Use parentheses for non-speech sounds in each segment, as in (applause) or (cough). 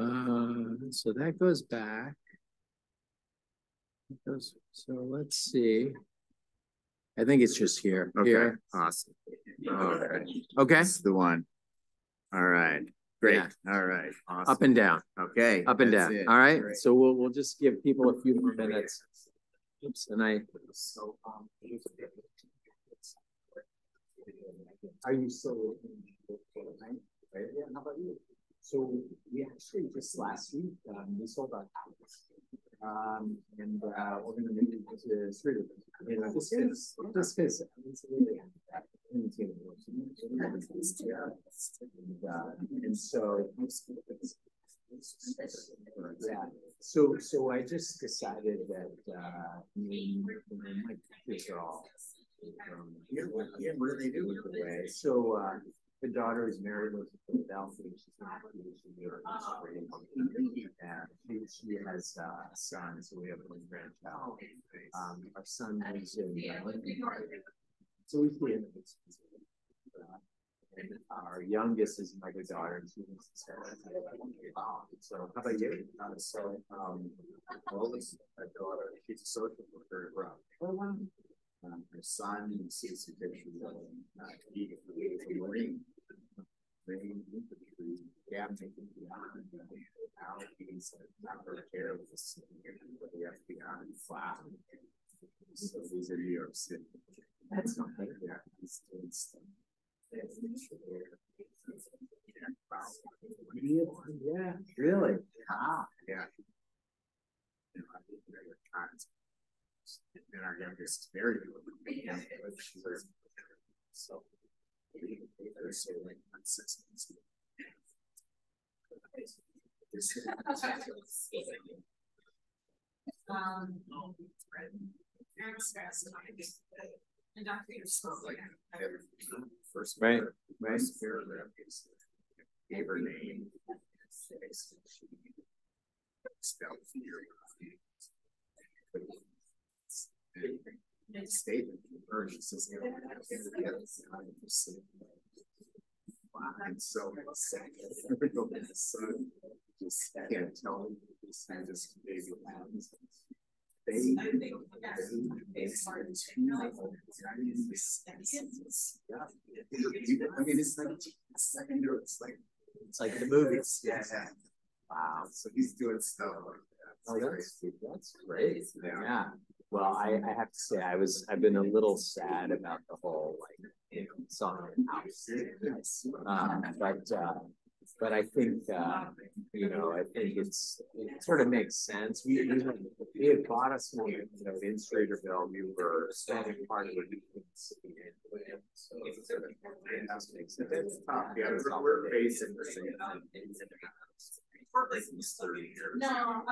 Uh, so that goes back. It goes, so let's see. I think it's just here, Okay, here. awesome. Okay, Okay, that's the one. All right, great, Yeah. all right. up and down, Okay. up and that's down. it. All right, Great. so we'll, we'll just give people a few more minutes. Oops, and I. Are you still? Right, yeah, how about you? So we actually just last week, um, we sold our house. Um, and, uh, we're gonna move it to Streeter. You know, just cause, just cause. it's really- And, uh, and so. Yeah, so, so I just decided that, uh, me, and my kids are all. um, Yeah, yeah, what do they do? moved away. So, uh, the daughter is married with Philadelphia. She's not. And she, she has uh, a son, so we have one grandchild. Um, our son lives in. uh, So we see him. And our youngest is my daughter. and she lives in Sarah. So how about you? Uh, so, um, oldest uh, daughter, she's a social worker, Rob. Um, her son, you see some pictures of him, uh, he, he was a Marine. Marine infantry, taking the he's a member of care with the the FBI. Wow. So he's in New York City. That's not bad. Yeah, he's doing stuff. Yeah, really? Ah, yeah. You know, I think there are times. And our youngest is very good. Yeah, but she's very- So. They're so like consistent. Um. Eric's fast times. (laughs) And Dr. Slowly. First. Right, paragraph- right. First paragraph is. Gave her name. Spelled fear. Statement, version says. And so. The son just can't tell him, this guy just baby hands. They. they- it's hard to- Yeah. I mean, it's like, it's like, you know, it's like. It's like the movies. Yeah, yeah. Wow, so he's doing stuff like that. Oh, that's, that's great. Yeah. Yeah. Well, I, I have to say, I was, I've been a little sad about the whole, like, you know, song house. Um, but, uh, but I think, uh, you know, I think it's, it sort of makes sense. We, we had, we had bought a small, you know, in Streeterville, we were spending part of it. in the city, and so it sort of- it just makes sense. It's tough, yeah, we're, we're facing the same. Thirty years. No.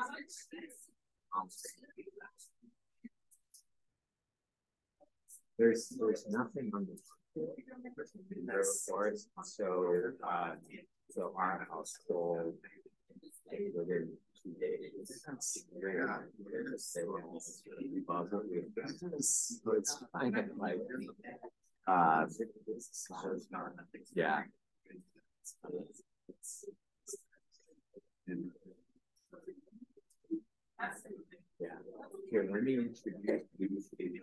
There's, there's nothing on the. There's so, uh, so our house sold within two days. Yeah. So it's kind of like, uh, yeah. Yeah, here, let me introduce you.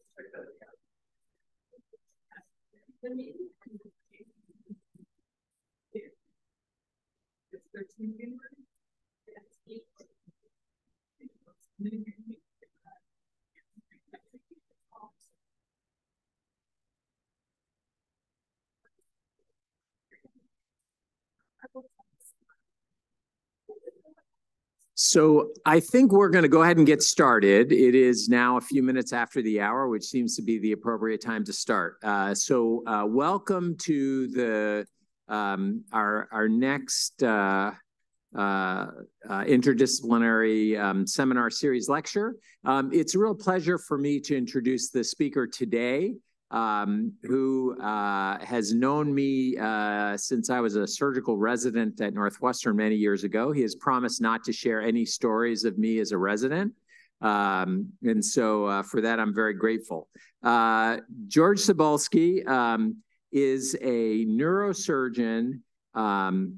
Thank 13 8. So I think we're going to go ahead and get started. It is now a few minutes after the hour, which seems to be the appropriate time to start. Uh, so uh, welcome to the um, our our next uh, uh interdisciplinary um, seminar series lecture. Um, it's a real pleasure for me to introduce the speaker today um, who uh, has known me uh, since I was a surgical resident at Northwestern many years ago. He has promised not to share any stories of me as a resident. Um, and so uh, for that, I'm very grateful. Uh, George Cybulski um, is a neurosurgeon um,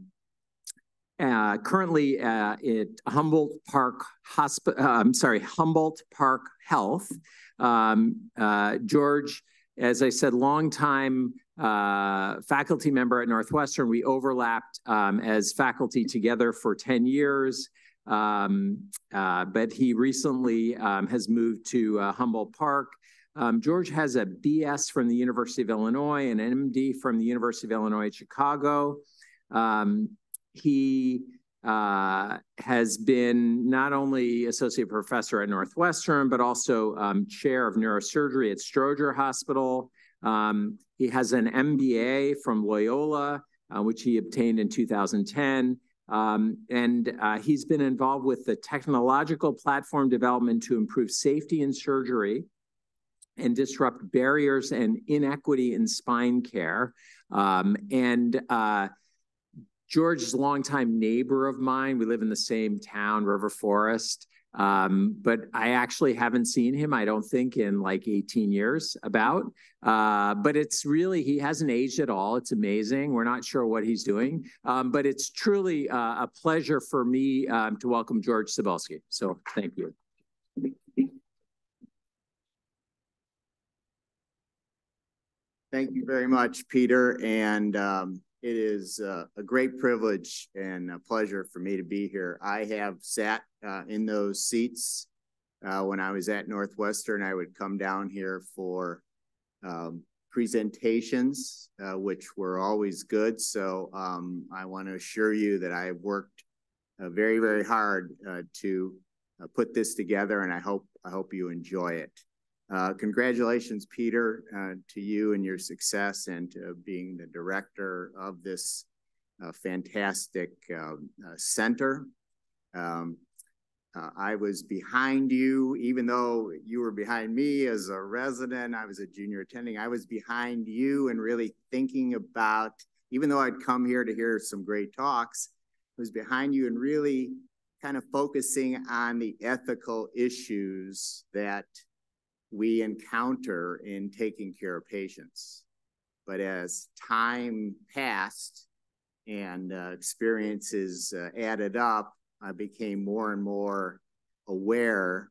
uh, currently uh, at Humboldt Park Hospital. I'm sorry, Humboldt Park Health. Um, George as I said, longtime uh, faculty member at Northwestern. We overlapped um, as faculty together for 10 years. Um, uh, but he recently um, has moved to uh, Humboldt Park. Um, George has a BS from the University of Illinois and an MD from the University of Illinois Chicago. Um, he uh, has been not only associate professor at Northwestern, but also um, chair of neurosurgery at Stroger Hospital. Um, he has an MBA from Loyola, uh, which he obtained in 2010. Um, and uh, he's been involved with the technological platform development to improve safety in surgery and disrupt barriers and inequity in spine care. Um, and uh, George is a longtime neighbor of mine. We live in the same town, River Forest. Um, but I actually haven't seen him, I don't think, in like 18 years about. Uh, but it's really, he hasn't aged at all. It's amazing. We're not sure what he's doing. Um, but it's truly uh, a pleasure for me um, to welcome George Cybulski. So thank you. Thank you very much, Peter. And um, it is uh, a great privilege and a pleasure for me to be here. I have sat uh, in those seats uh, when I was at Northwestern. I would come down here for um, presentations, uh, which were always good. So um, I want to assure you that I worked uh, very, very hard uh, to put this together, and I hope I hope you enjoy it. Uh, congratulations, Peter, uh, to you and your success and to being the director of this uh, fantastic um, uh, center. Um, uh, I was behind you, even though you were behind me as a resident, I was a junior attending, I was behind you and really thinking about, even though I'd come here to hear some great talks, I was behind you and really kind of focusing on the ethical issues that we encounter in taking care of patients. But as time passed and uh, experiences uh, added up, I became more and more aware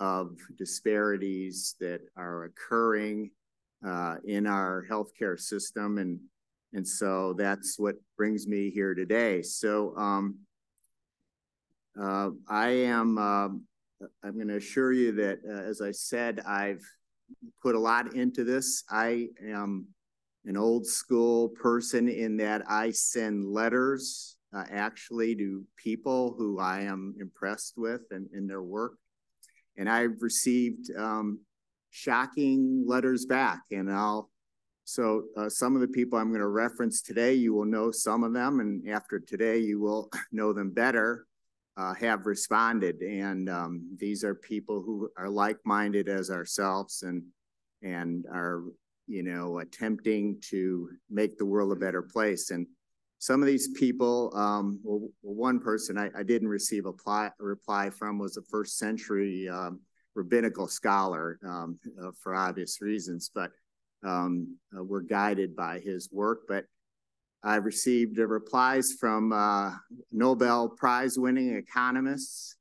of disparities that are occurring uh, in our healthcare system. And, and so that's what brings me here today. So um, uh, I am um, I'm going to assure you that, uh, as I said, I've put a lot into this. I am an old school person in that I send letters uh, actually to people who I am impressed with and in their work. And I've received um, shocking letters back. And I'll, so uh, some of the people I'm going to reference today, you will know some of them. And after today, you will (laughs) know them better uh, have responded. And um, these are people who are like-minded as ourselves and and are you know attempting to make the world a better place. And some of these people, um, well, one person I, I didn't receive a, ply, reply from was a first century um, rabbinical scholar um, uh, for obvious reasons, but um, uh, we're guided by his work. But I've received replies from uh, Nobel Prize winning economists,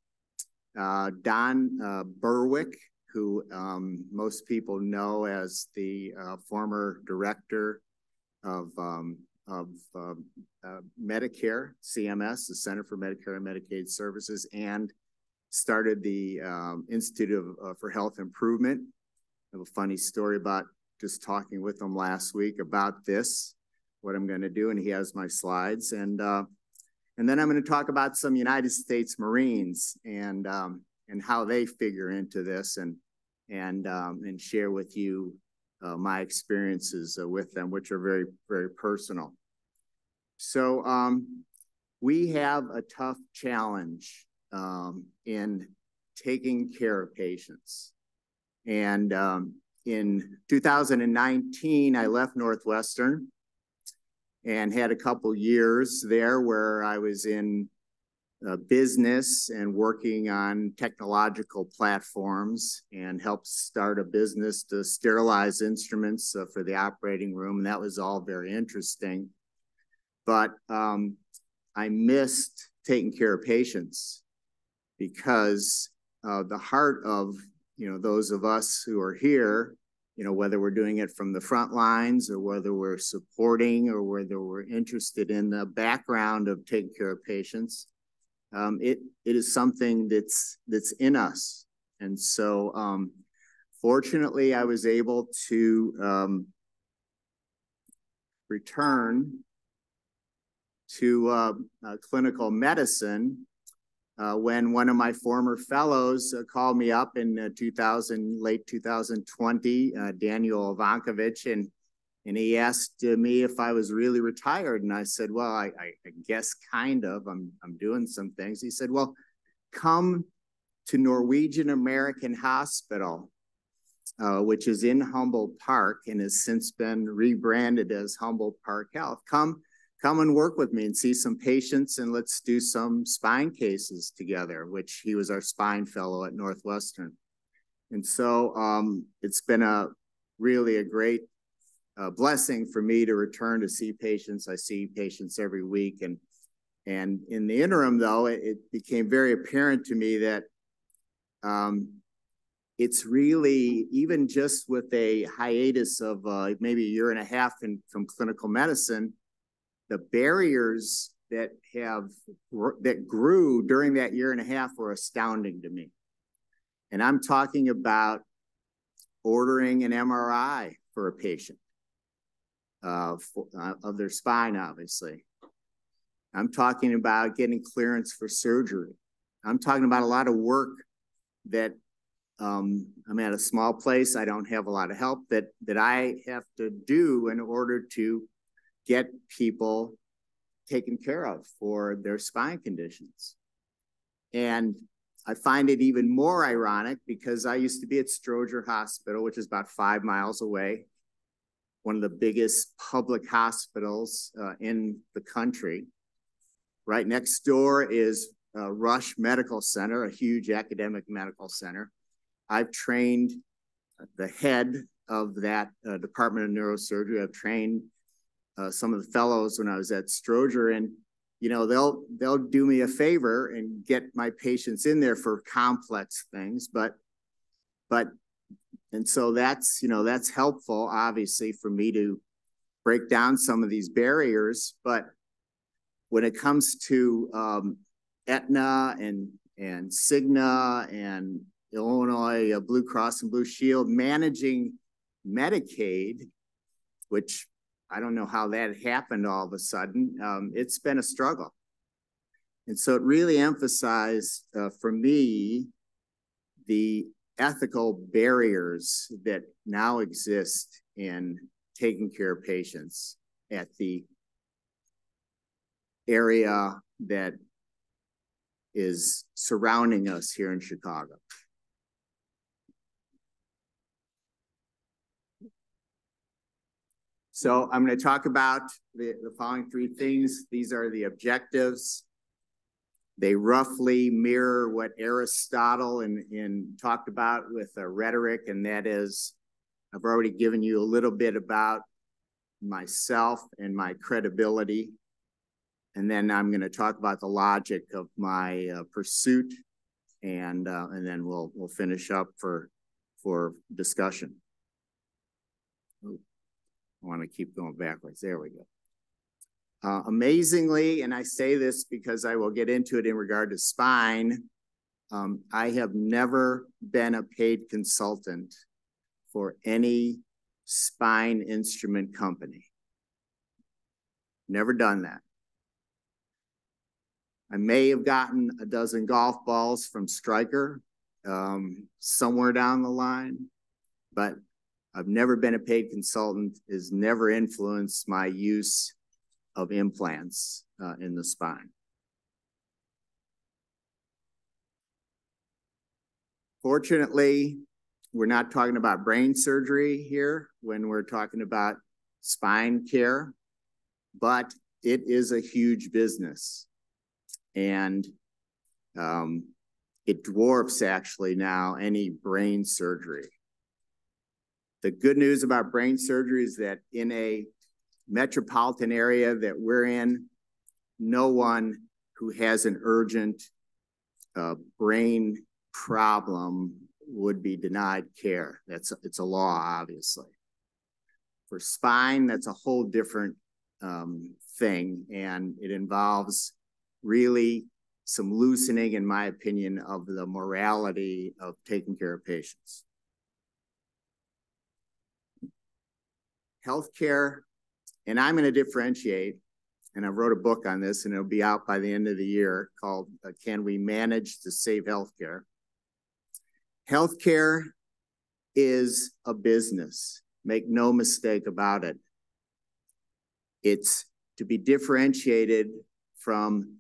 uh, Don uh, Berwick, who um, most people know as the uh, former director of, um, of um, uh, Medicare, CMS, the Center for Medicare and Medicaid Services, and started the um, Institute of, uh, for Health Improvement. I have a funny story about just talking with him last week about this what I'm going to do, and he has my slides. And uh, And then I'm going to talk about some United States Marines and um, and how they figure into this and and um, and share with you uh, my experiences uh, with them, which are very very personal. So um, we have a tough challenge um, in taking care of patients. And um, in 2019, I left Northwestern and had a couple years there where I was in uh, business and working on technological platforms and helped start a business to sterilize instruments uh, for the operating room. And that was all very interesting. But um, I missed taking care of patients because uh, the heart of you know those of us who are here you know whether we're doing it from the front lines or whether we're supporting or whether we're interested in the background of taking care of patients um, it it is something that's that's in us. And so um, fortunately i was able to um, return to uh, uh, clinical medicine uh, when one of my former fellows uh, called me up in uh, 2000, late 2020, uh, Daniel Ivankovich, and and he asked me if I was really retired, and I said, "Well, I, I, I guess kind of. I'm I'm doing some things." He said, "Well, come to Norwegian American Hospital, uh, which is in Humboldt Park and has since been rebranded as Humboldt Park Health. Come." Come and work with me and see some patients and let's do some spine cases together, which he was our spine fellow at Northwestern. And so um, it's been a really a great uh, blessing for me to return to see patients. I see patients every week. And, and in the interim, though, it, it became very apparent to me that um, it's really, even just with a hiatus of uh, maybe a year and a half in, from clinical medicine, the barriers that have that grew during that year and a half were astounding to me. And I'm talking about ordering an MRI for a patient uh, for, uh, of their spine, obviously. I'm talking about getting clearance for surgery. I'm talking about a lot of work that um, I'm at a small place. I don't have a lot of help that that I have to do in order to get people taken care of for their spine conditions. And I find it even more ironic because I used to be at Stroger Hospital, which is about five miles away, one of the biggest public hospitals uh, in the country. Right next door is uh, Rush Medical Center, a huge academic medical center. I've trained the head of that uh, Department of Neurosurgery. I've trained uh, some of the fellows when I was at Stroger, and you know they'll they'll do me a favor and get my patients in there for complex things, but but and so that's you know that's helpful obviously for me to break down some of these barriers, but when it comes to um, Aetna and and Cigna and Illinois uh, Blue Cross and Blue Shield managing Medicaid, which I don't know how that happened all of a sudden. Um, it's been a struggle. And so it really emphasized uh, for me the ethical barriers that now exist in taking care of patients at the area that is surrounding us here in Chicago. So I'm going to talk about the, the following three things. These are the objectives. They roughly mirror what Aristotle and, and talked about with the rhetoric, and that is, I've already given you a little bit about myself and my credibility. And then I'm going to talk about the logic of my uh, pursuit, and uh, and then we'll we'll finish up for for discussion. I want to keep going backwards. There we go. Uh, amazingly, and I say this because I will get into it in regard to spine, um, I have never been a paid consultant for any spine instrument company. Never done that. I may have gotten a dozen golf balls from Stryker um, somewhere down the line, but I've never been a paid consultant, has never influenced my use of implants uh, in the spine. Fortunately, we're not talking about brain surgery here when we're talking about spine care, but it is a huge business. And um, it dwarfs actually now any brain surgery. The good news about brain surgery is that in a metropolitan area that we're in, no one who has an urgent uh, brain problem would be denied care. That's it's a law, obviously. For spine, that's a whole different um, thing, and it involves really some loosening, in my opinion, of the morality of taking care of patients. Healthcare, and I'm going to differentiate, and I wrote a book on this, and it'll be out by the end of the year called uh, Can We Manage to Save Healthcare? Healthcare is a business. Make no mistake about it. It's to be differentiated from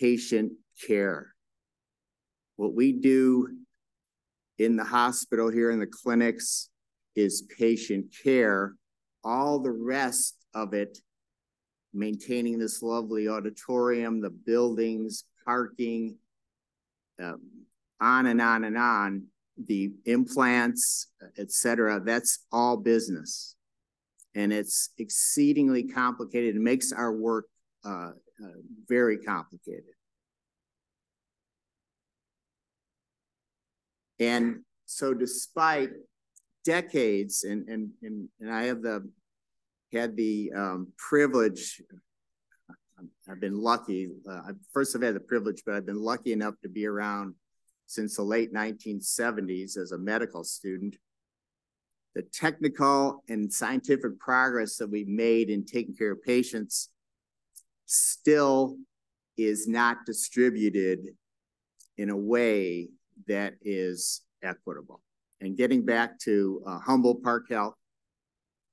patient care. What we do in the hospital here in the clinics is patient care. All the rest of it, maintaining this lovely auditorium, the buildings, parking, um, on and on and on, the implants, et cetera, that's all business. And it's exceedingly complicated. It makes our work uh, uh, very complicated. And so despite decades, and, and, and, and I have the, had the um, privilege, I've been lucky, uh, first I've had the privilege, but I've been lucky enough to be around since the late 1970s as a medical student. The technical and scientific progress that we've made in taking care of patients still is not distributed in a way that is equitable. And getting back to uh, Park Health,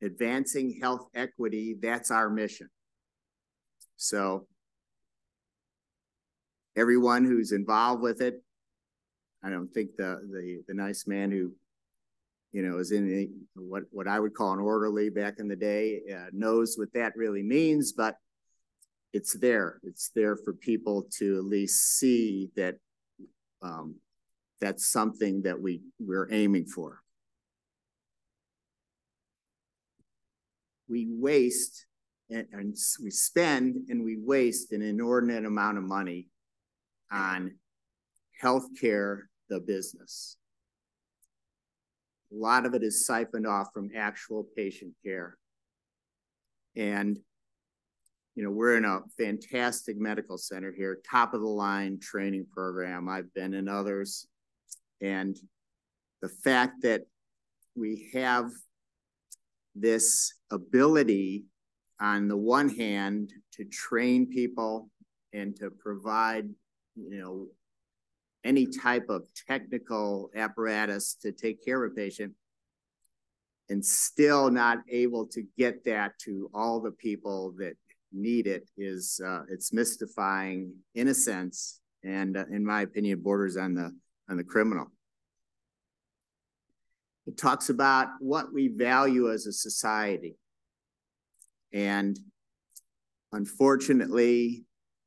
advancing health equity, that's our mission. So everyone who's involved with it, I don't think the the the nice man who, you know, is in a, what what I would call an orderly back in the day uh, knows what that really means, but it's there. It's there for people to at least see that um, that's something that we we're aiming for. We waste and, and we spend and we waste an inordinate amount of money on healthcare, the business. A lot of it is siphoned off from actual patient care. And you know, we're in a fantastic medical center here, top of the line training program. I've been in others. And the fact that we have this ability on the one hand to train people and to provide, you know, any type of technical apparatus to take care of a patient and still not able to get that to all the people that need it is uh, it's mystifying in a sense, and uh, in my opinion, borders on the on the criminal. It talks about what we value as a society, and unfortunately,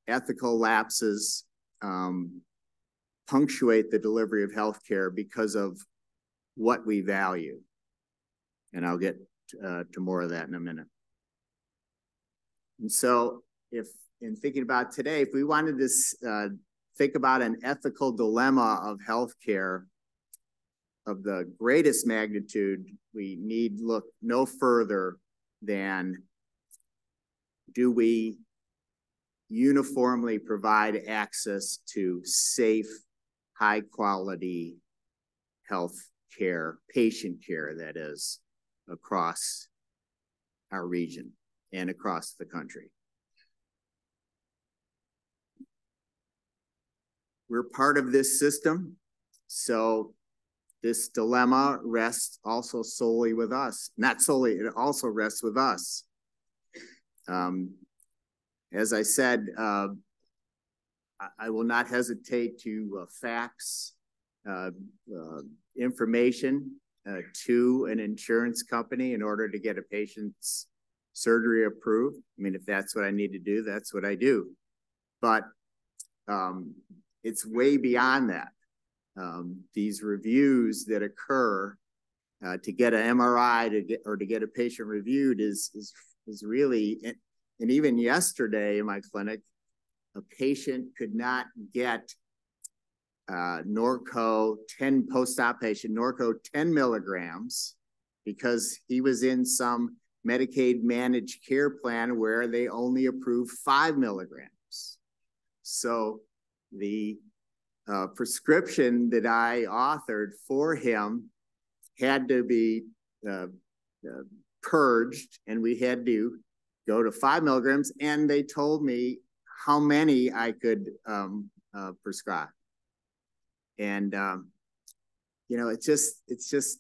ethical lapses um, punctuate the delivery of healthcare because of what we value, and I'll get uh, to more of that in a minute. And so if in thinking about today, if we wanted to uh, think about an ethical dilemma of healthcare of the greatest magnitude, we need look no further than do we uniformly provide access to safe, high quality health care, patient care, that is, across our region and across the country. We're part of this system. So this dilemma rests also solely with us. Not solely, it also rests with us. Um, as I said, uh, I, will not hesitate to uh, fax uh, uh information uh, to an insurance company in order to get a patient's surgery approved. I mean, if that's what I need to do, that's what I do. But um, it's way beyond that. Um, these reviews that occur uh, to get an MRI to get or to get a patient reviewed is is is really and even yesterday in my clinic, a patient could not get uh, Norco 10 post-op patient, Norco 10 milligrams because he was in some Medicaid managed care plan where they only approve five milligrams. So the uh, prescription that I authored for him had to be uh, uh, purged and we had to go to five milligrams and they told me how many I could um, uh, prescribe. And, um, you know, it's just, it's just,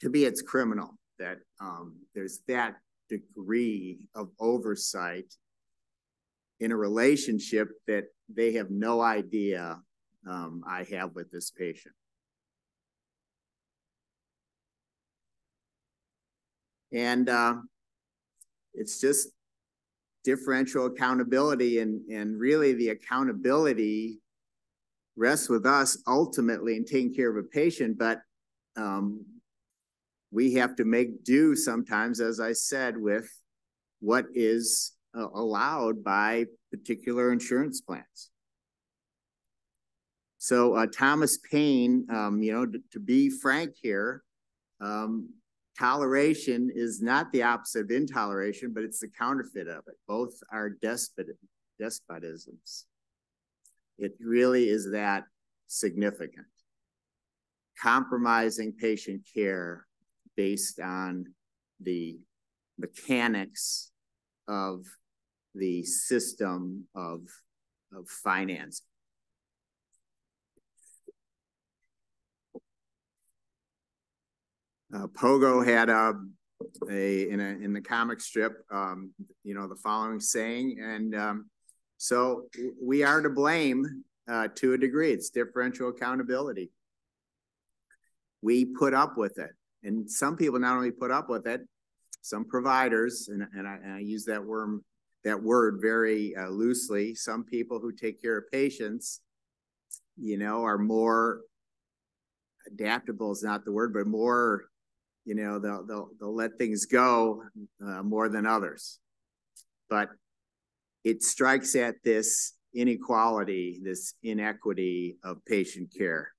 to me, it's criminal that um, there's that degree of oversight in a relationship that they have no idea um, I have with this patient. And uh, it's just differential accountability and, and really the accountability rests with us ultimately in taking care of a patient, but um, we have to make do sometimes, as I said, with what is uh, allowed by particular insurance plans. So uh, Thomas Paine, um, you know, to be frank here, um, toleration is not the opposite of intoleration, but it's the counterfeit of it. Both are despot despotisms. It really is that significant. Compromising patient care based on the mechanics of the system of, of finance. Uh, Pogo had a, a in a in the comic strip, um, you know, the following saying, and um, so we are to blame uh, to a degree. It's differential accountability. We put up with it, and some people not only put up with it, some providers, and, and, I, and I use that word that word very uh, loosely. Some people who take care of patients, you know, are more adaptable is not the word, but more you know, they'll, they'll, they'll let things go uh, more than others. But it strikes at this inequality, this inequity of patient care.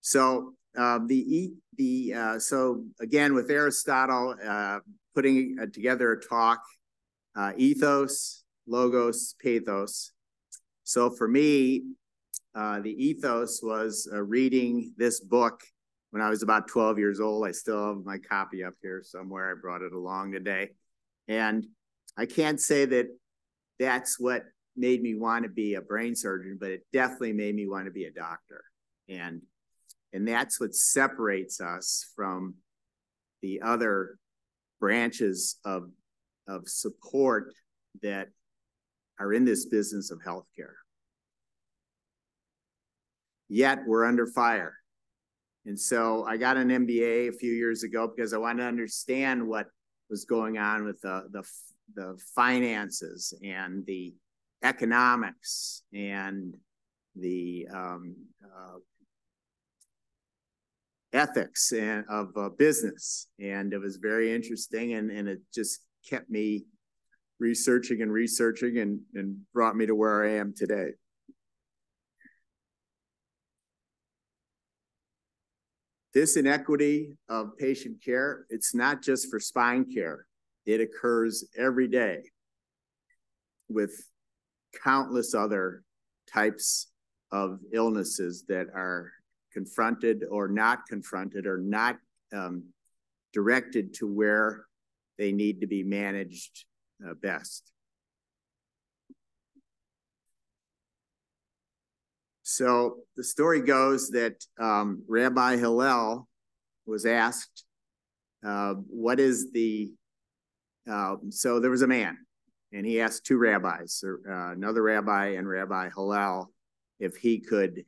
So uh, the the uh, so again with Aristotle uh, putting together a talk, uh, ethos, logos, pathos. So for me, uh, the ethos was uh, reading this book when I was about 12 years old. I still have my copy up here somewhere. I brought it along today. And I can't say that that's what made me want to be a brain surgeon, but it definitely made me want to be a doctor. And and that's what separates us from the other branches of of support that are in this business of healthcare. Yet we're under fire. And so I got an MBA a few years ago because I wanted to understand what was going on with the, the, the finances and the economics and the um, uh, ethics and, of uh, business. And it was very interesting and, and it just kept me researching and researching and, and brought me to where I am today. This inequity of patient care, it's not just for spine care. It occurs every day with countless other types of illnesses that are confronted or not confronted or not um, directed to where they need to be managed uh, best. So the story goes that um, Rabbi Hillel was asked, uh, what is the, uh, so there was a man and he asked two rabbis, uh, another rabbi and Rabbi Hillel, if he could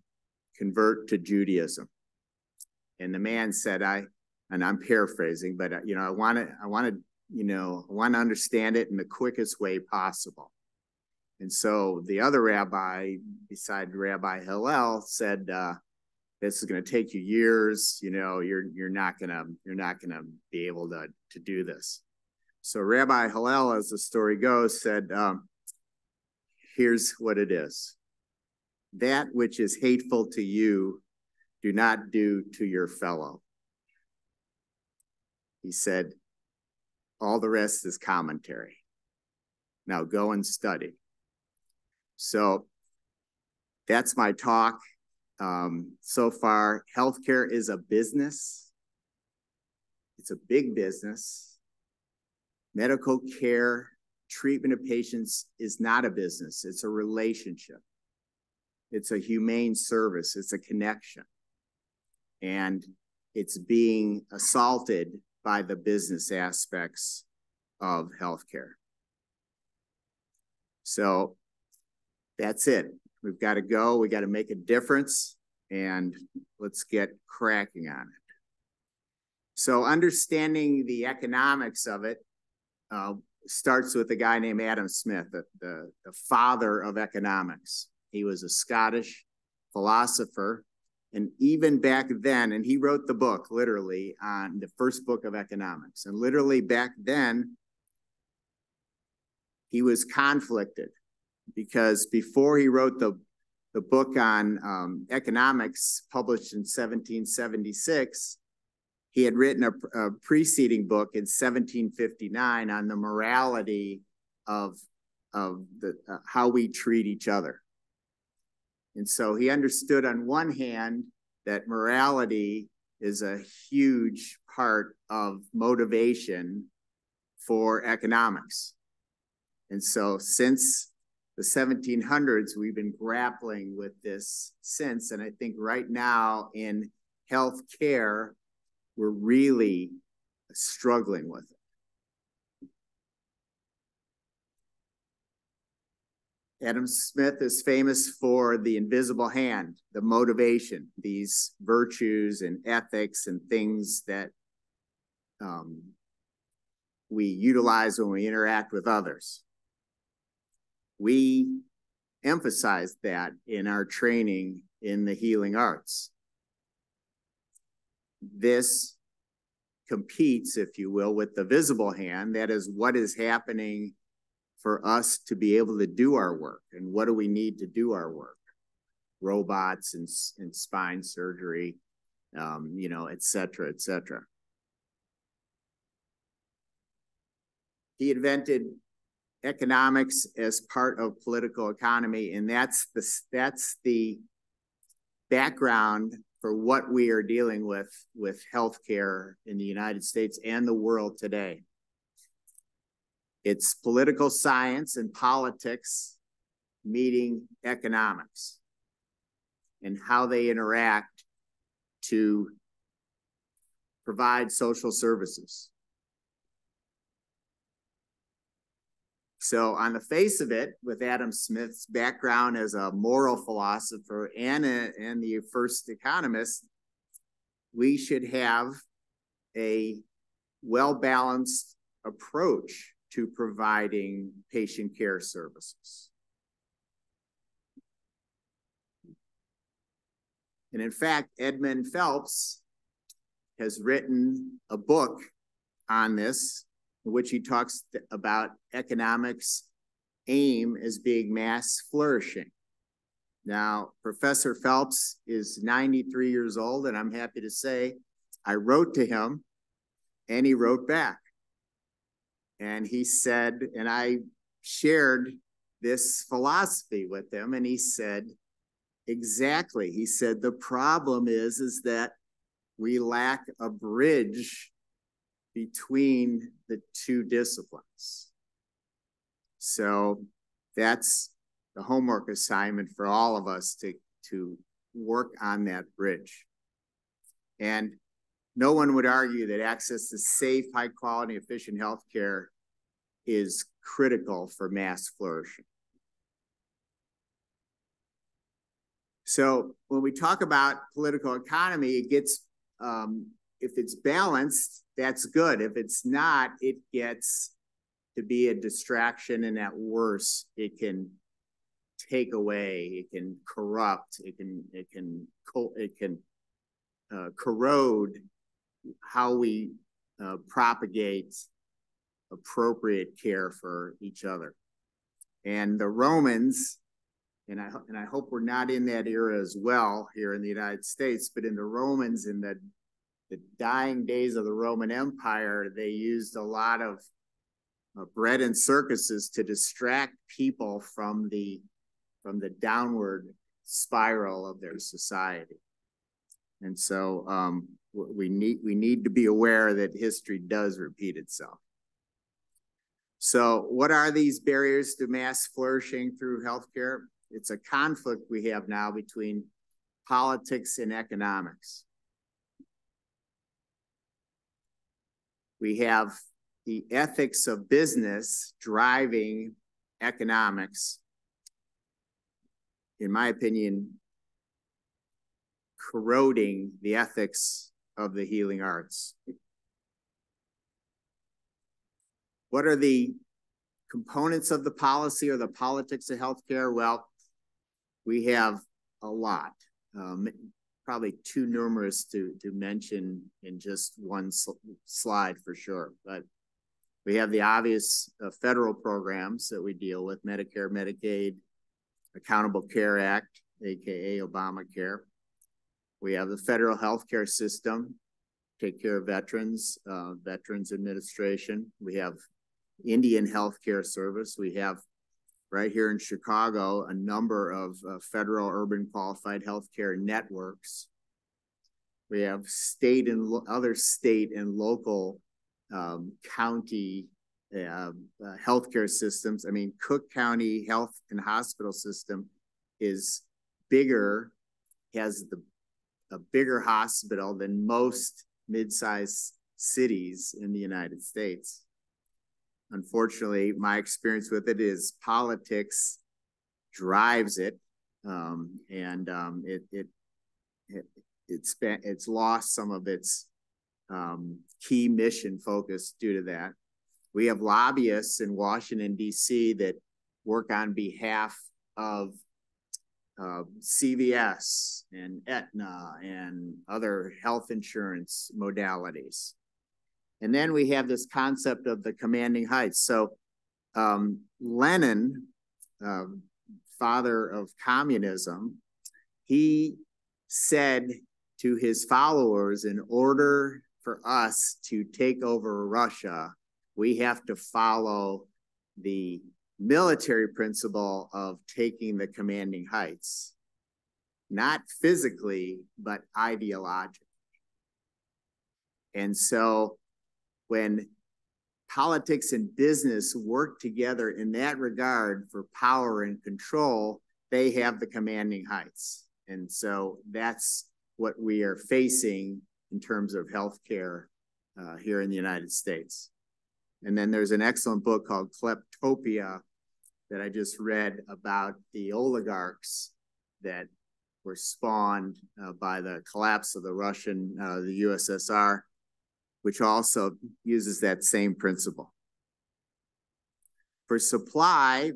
convert to Judaism. And the man said, I, and I'm paraphrasing, but uh, you know, I want to, I want to, you know, I want to understand it in the quickest way possible. And so the other rabbi, beside Rabbi Hillel, said, uh, "This is going to take you years. You know, you're you're not gonna you're not gonna be able to to do this." So Rabbi Hillel, as the story goes, said, um, "Here's what it is: that which is hateful to you, do not do to your fellow." He said, "All the rest is commentary. Now go and study." So that's my talk. Um, so far, healthcare is a business. It's a big business. Medical care, treatment of patients is not a business. It's a relationship. It's a humane service. It's a connection. And it's being assaulted by the business aspects of healthcare. So that's it. We've got to go. We got to make a difference and let's get cracking on it. So understanding the economics of it uh, starts with a guy named Adam Smith, the, the, the father of economics. He was a Scottish philosopher. And even back then, and he wrote the book literally on the first book of economics. And literally back then, he was conflicted because before he wrote the, the book on um, economics published in 1776, he had written a, a preceding book in 1759 on the morality of, of the, uh, how we treat each other. And so he understood on one hand that morality is a huge part of motivation for economics. And so since the 1700s, we've been grappling with this since. And I think right now in health care, we're really struggling with it. Adam Smith is famous for the invisible hand, the motivation, these virtues and ethics and things that um, we utilize when we interact with others we emphasize that in our training in the healing arts. This competes, if you will, with the visible hand. That is what is happening for us to be able to do our work and what do we need to do our work? Robots and, and spine surgery, um, you know, et cetera, et cetera. He invented economics as part of political economy, and that's the that's the background for what we are dealing with with healthcare in the United States and the world today. It's political science and politics meeting economics and how they interact to provide social services. So on the face of it, with Adam Smith's background as a moral philosopher and, a, and the first economist, we should have a well-balanced approach to providing patient care services. And in fact, Edmund Phelps has written a book on this in which he talks about economics aim as being mass flourishing. Now, Professor Phelps is 93 years old, and I'm happy to say I wrote to him and he wrote back. And he said, and I shared this philosophy with him, and he said, exactly. He said, the problem is, is that we lack a bridge between the two disciplines. So that's the homework assignment for all of us to, to work on that bridge. And no one would argue that access to safe, high quality, efficient healthcare is critical for mass flourishing. So when we talk about political economy, it gets, um, if it's balanced, that's good. If it's not, it gets to be a distraction and at worst, it can take away, it can corrupt, it can, it can, it can uh, corrode how we uh, propagate appropriate care for each other. And the Romans, and I, and I hope we're not in that era as well here in the United States, but in the Romans, in the, the dying days of the Roman Empire, they used a lot of uh, bread and circuses to distract people from the from the downward spiral of their society. And so um, we need we need to be aware that history does repeat itself. So what are these barriers to mass flourishing through healthcare? It's a conflict we have now between politics and economics. We have the ethics of business driving economics, in my opinion, corroding the ethics of the healing arts. What are the components of the policy or the politics of healthcare? Well, we have a lot, um, probably too numerous to, to mention in just one sl slide for sure. But we have the obvious uh, federal programs that we deal with, Medicare, Medicaid, Accountable Care Act, AKA Obamacare. We have the federal healthcare system, take care of veterans, uh, Veterans Administration. We have Indian Healthcare Service. We have right here in Chicago a number of uh, federal urban qualified healthcare networks. We have state and other state and local um, county uh, uh, healthcare systems. I mean, Cook County Health and Hospital System is bigger, has the a bigger hospital than most mid-sized cities in the United States. Unfortunately, my experience with it is politics drives it, um, and um, it, it it it's it's lost some of its um, key mission focus due to that. We have lobbyists in Washington, D.C. that work on behalf of uh, CVS and Aetna and other health insurance modalities. And then we have this concept of the commanding heights. So um, Lenin, uh, father of communism, he said to his followers, in order for us to take over Russia, we have to follow the military principle of taking the commanding heights, not physically, but ideologically. And so when politics and business work together in that regard for power and control, they have the commanding heights. And so that's what we are facing in terms of healthcare uh, here in the United States. And then there's an excellent book called Kleptopia that I just read about the oligarchs that were spawned uh, by the collapse of the Russian, uh, the USSR, which also uses that same principle. For supply,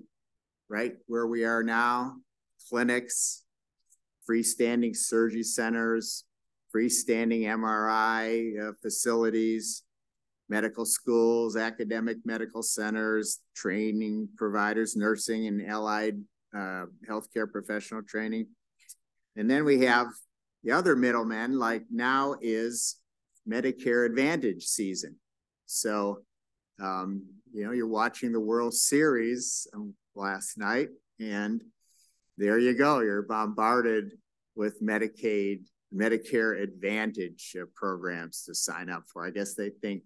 right where we are now, clinics, freestanding surgery centers, freestanding MRI uh, facilities, medical schools, academic medical centers, training providers, nursing and allied uh, healthcare professional training. And then we have the other middlemen, like now is Medicare Advantage season. So, um, you know, you're watching the World Series um, last night, and there you go. You're bombarded with Medicaid, Medicare Advantage uh, programs to sign up for. I guess they think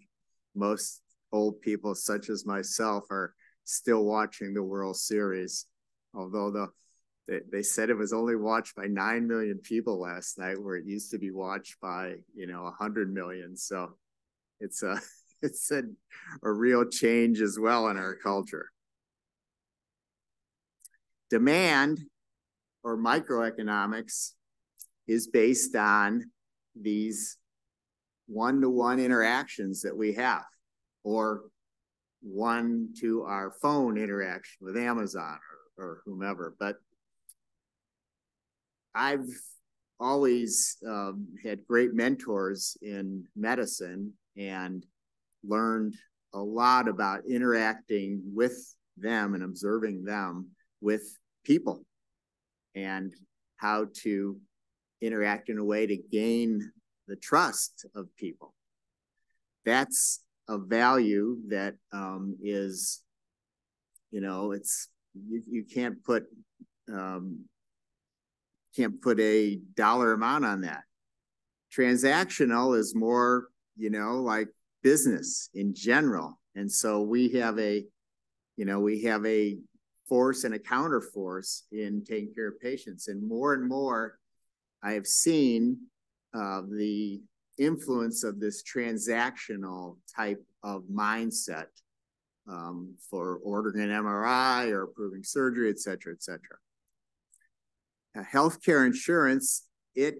most old people, such as myself, are still watching the World Series, although the they, they said it was only watched by 9 million people last night where it used to be watched by, you know, 100 million. So it's a, (laughs) it's a, a real change as well in our culture. Demand or microeconomics is based on these one-to-one interactions that we have or one to our phone interaction with Amazon or, or whomever. But I've always um, had great mentors in medicine and learned a lot about interacting with them and observing them with people and how to interact in a way to gain the trust of people. That's a value that um, is, you know, it's you, you can't put um, can't put a dollar amount on that. Transactional is more, you know, like business in general. And so we have a, you know, we have a force and a counter force in taking care of patients. And more and more, I have seen uh, the influence of this transactional type of mindset um, for ordering an MRI or approving surgery, et cetera, et cetera. Uh, healthcare insurance, it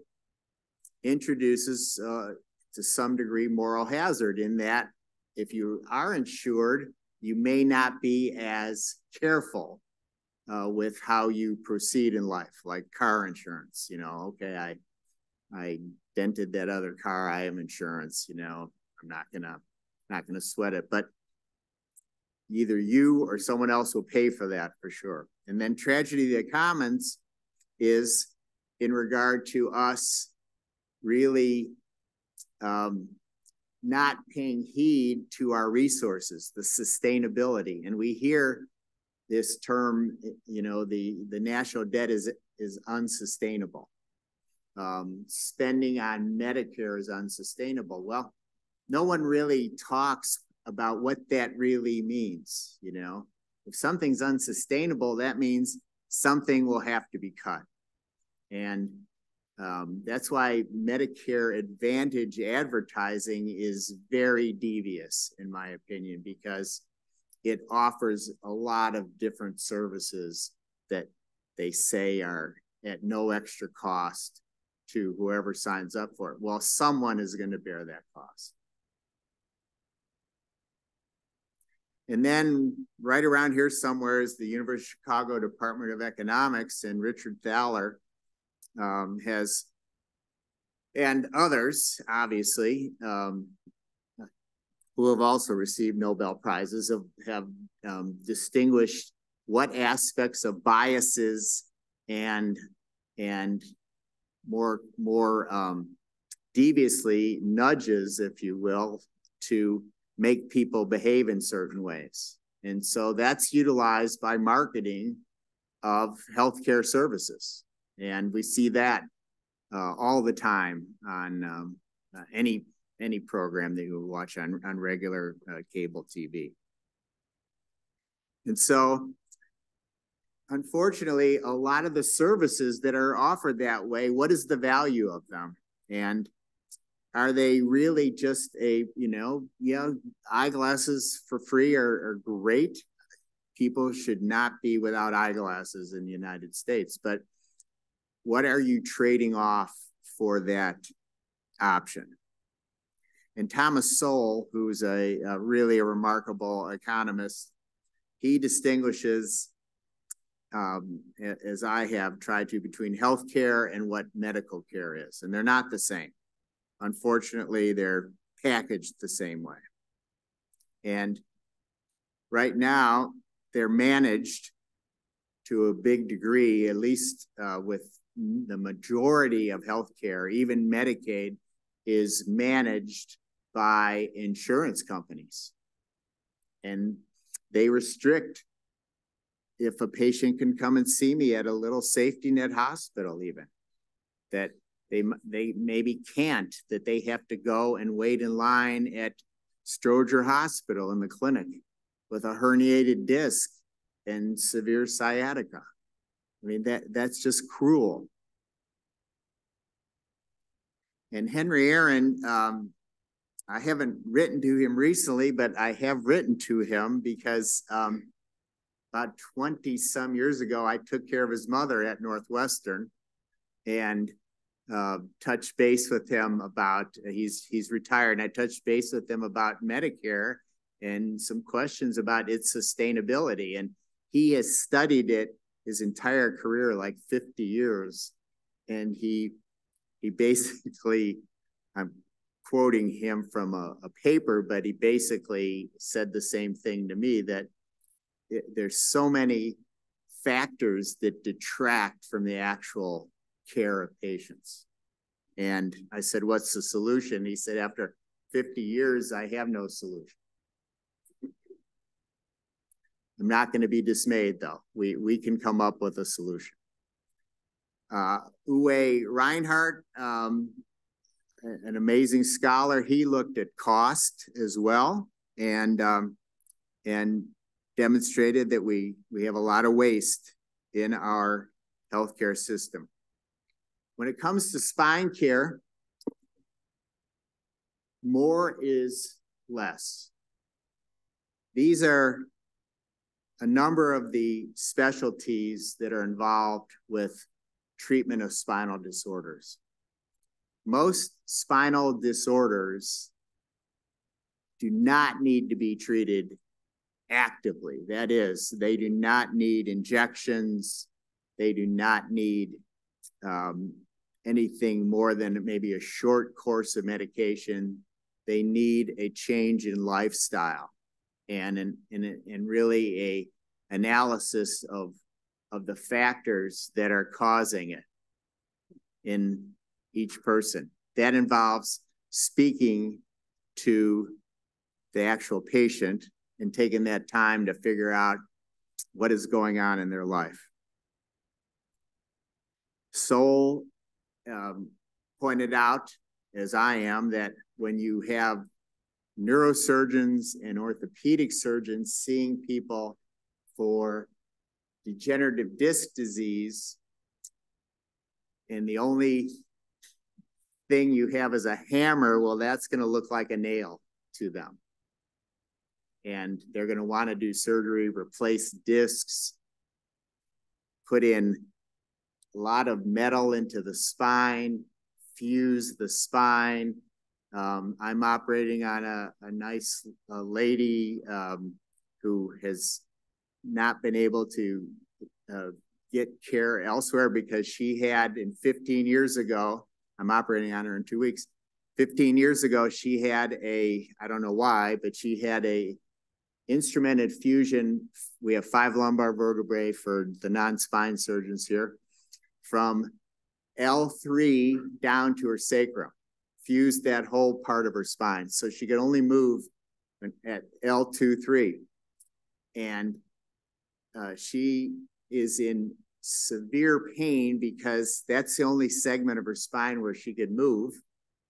introduces uh, to some degree moral hazard in that if you are insured, you may not be as careful uh, with how you proceed in life, like car insurance. You know, okay, I I dented that other car. I have insurance. You know, I'm not gonna not gonna sweat it, but either you or someone else will pay for that for sure. And then tragedy of the commons is in regard to us really um, not paying heed to our resources, the sustainability. And we hear this term, you know, the, the national debt is, is unsustainable. Um, spending on Medicare is unsustainable. Well, no one really talks about what that really means. You know, if something's unsustainable, that means something will have to be cut. And um, that's why Medicare Advantage advertising is very devious, in my opinion, because it offers a lot of different services that they say are at no extra cost to whoever signs up for it. Well, someone is going to bear that cost. And then right around here somewhere is the University of Chicago Department of Economics and Richard Thaler um, has, and others, obviously, um, who have also received Nobel Prizes have, have um, distinguished what aspects of biases and and more more um, deviously nudges, if you will, to make people behave in certain ways. And so that's utilized by marketing of healthcare services. And we see that uh, all the time on um, uh, any any program that you watch on, on regular uh, cable TV. And so, unfortunately, a lot of the services that are offered that way, what is the value of them? And are they really just a, you know, yeah, eyeglasses for free are, are great. People should not be without eyeglasses in the United States, but what are you trading off for that option? And Thomas Sowell, who's a, a really a remarkable economist, he distinguishes, um, as I have tried to, between healthcare and what medical care is, and they're not the same. Unfortunately, they're packaged the same way. And right now, they're managed to a big degree, at least uh, with the majority of healthcare, even Medicaid, is managed by insurance companies. And they restrict if a patient can come and see me at a little safety net hospital, even that they they maybe can't, that they have to go and wait in line at Stroger Hospital in the clinic with a herniated disc and severe sciatica I mean, that, that's just cruel. And Henry Aaron, um, I haven't written to him recently, but I have written to him because, um, about twenty some years ago, I took care of his mother at Northwestern and, uh, touched base with him about, he's, he's retired and I touched base with him about Medicare and some questions about its sustainability. And he has studied it his entire career, like 50 years. And he, he basically, I'm quoting him from a, a paper, but he basically said the same thing to me that it, there's so many factors that detract from the actual care of patients. And I said, what's the solution? He said, after 50 years, I have no solution. I'm not going to be dismayed though. We, we can come up with a solution. Uh, Uwe Reinhardt, um, an amazing scholar, he looked at cost as well and, um, and demonstrated that we, we have a lot of waste in our healthcare system. When it comes to spine care, more is less. These are a number of the specialties that are involved with treatment of spinal disorders. Most spinal disorders do not need to be treated actively. That is, they do not need injections. They do not need um, anything more than maybe a short course of medication. They need a change in lifestyle and and and, and really a analysis of of the factors that are causing it in each person. That involves speaking to the actual patient and taking that time to figure out what is going on in their life. Sowell um, pointed out, as I am, that when you have neurosurgeons and orthopedic surgeons seeing people for degenerative disc disease. And the only thing you have is a hammer, well, that's going to look like a nail to them. And they're going to want to do surgery, replace discs, put in a lot of metal into the spine, fuse the spine, um, I'm operating on a, a nice lady um, who has not been able to uh, get care elsewhere because she had in 15 years ago, I'm operating on her in two weeks. 15 years ago, she had a, I don't know why, but she had a instrumented fusion. We have five lumbar vertebrae for the non-spine surgeons here from L3 down to her sacrum fused that whole part of her spine. So she could only move at L2, 3. And uh, she is in severe pain because that's the only segment of her spine where she could move.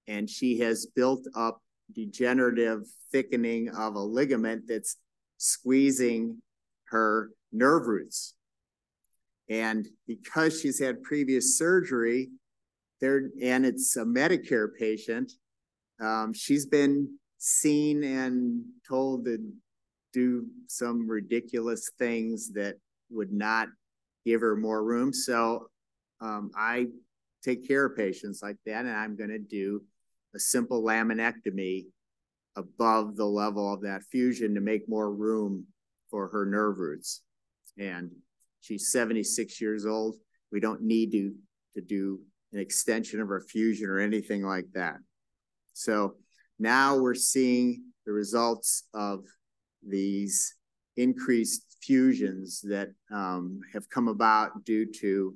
And she has built up degenerative thickening of a ligament that's squeezing her nerve roots. And because she's had previous surgery, there, and it's a Medicare patient. Um, she's been seen and told to do some ridiculous things that would not give her more room. So um, I take care of patients like that, and I'm going to do a simple laminectomy above the level of that fusion to make more room for her nerve roots. And she's 76 years old. We don't need to, to do an extension of her fusion or anything like that. So now we're seeing the results of these increased fusions that um, have come about due to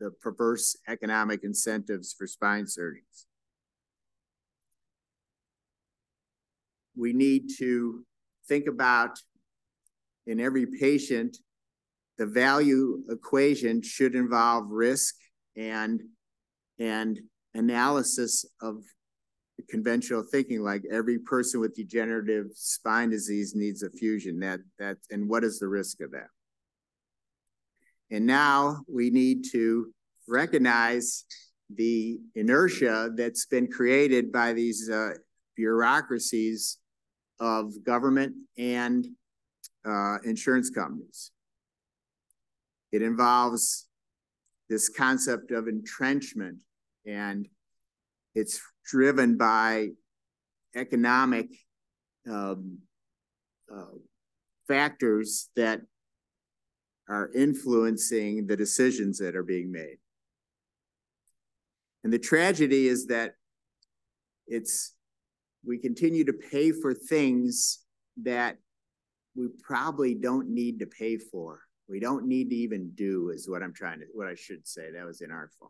the perverse economic incentives for spine surgeons. We need to think about in every patient, the value equation should involve risk and and analysis of conventional thinking like every person with degenerative spine disease needs a fusion that that and what is the risk of that? And now we need to recognize the inertia that's been created by these uh, bureaucracies of government and uh, insurance companies. It involves this concept of entrenchment and it's driven by economic um, uh, factors that are influencing the decisions that are being made. And the tragedy is that it's, we continue to pay for things that we probably don't need to pay for. We don't need to even do is what I'm trying to, what I should say. That was inartful.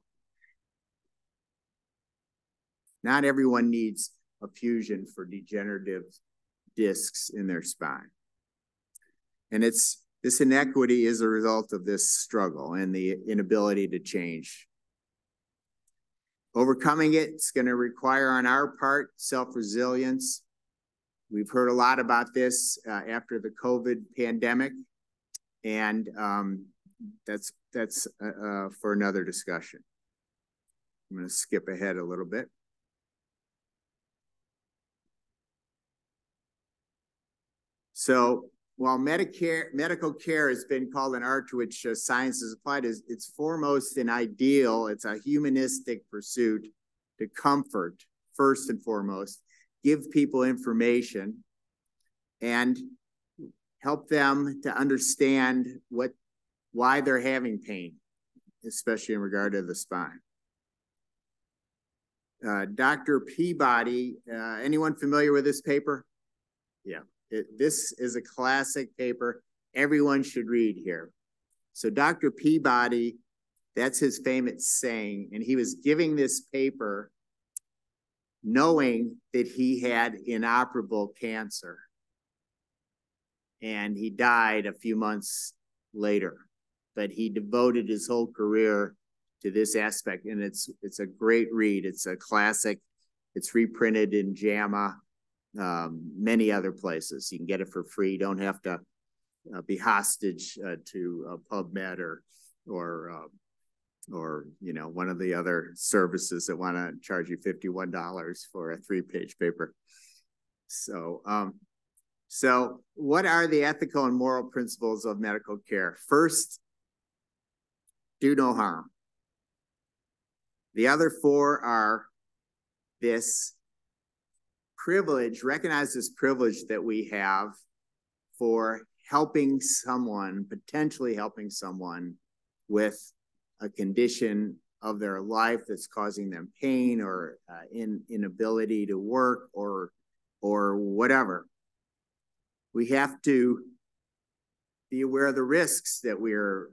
Not everyone needs a fusion for degenerative discs in their spine. And it's this inequity is a result of this struggle and the inability to change. Overcoming it, it's going to require on our part self-resilience. We've heard a lot about this uh, after the COVID pandemic, and um, that's that's uh, uh, for another discussion. I'm going to skip ahead a little bit. So while Medicare, medical care has been called an art to which uh, science is applied, is it's foremost an ideal. It's a humanistic pursuit to comfort first and foremost, give people information, and help them to understand what why they're having pain, especially in regard to the spine. Uh, Dr. Peabody, uh, anyone familiar with this paper? Yeah. This is a classic paper everyone should read here. So Dr. Peabody, that's his famous saying, and he was giving this paper knowing that he had inoperable cancer. And he died a few months later, but he devoted his whole career to this aspect. And it's it's a great read. It's a classic. It's reprinted in JAMA um, many other places. You can get it for free. You don't have to uh, be hostage uh, to PubMed or or uh, or you know one of the other services that want to charge you fifty one dollars for a three page paper. So um, so what are the ethical and moral principles of medical care? First, do no harm. The other four are this privilege, recognize this privilege that we have for helping someone, potentially helping someone with a condition of their life that's causing them pain or uh, in, inability to work or or whatever. We have to be aware of the risks that we're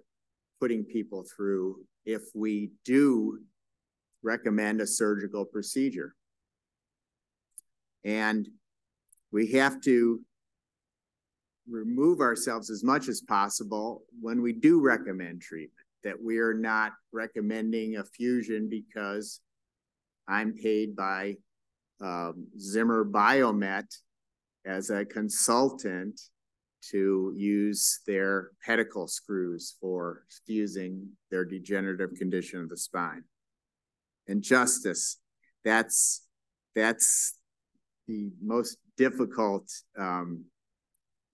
putting people through if we do recommend a surgical procedure. And we have to remove ourselves as much as possible when we do recommend treatment, that we are not recommending a fusion because I'm paid by um, Zimmer Biomet as a consultant to use their pedicle screws for fusing their degenerative condition of the spine. And justice, that's that's the most difficult um,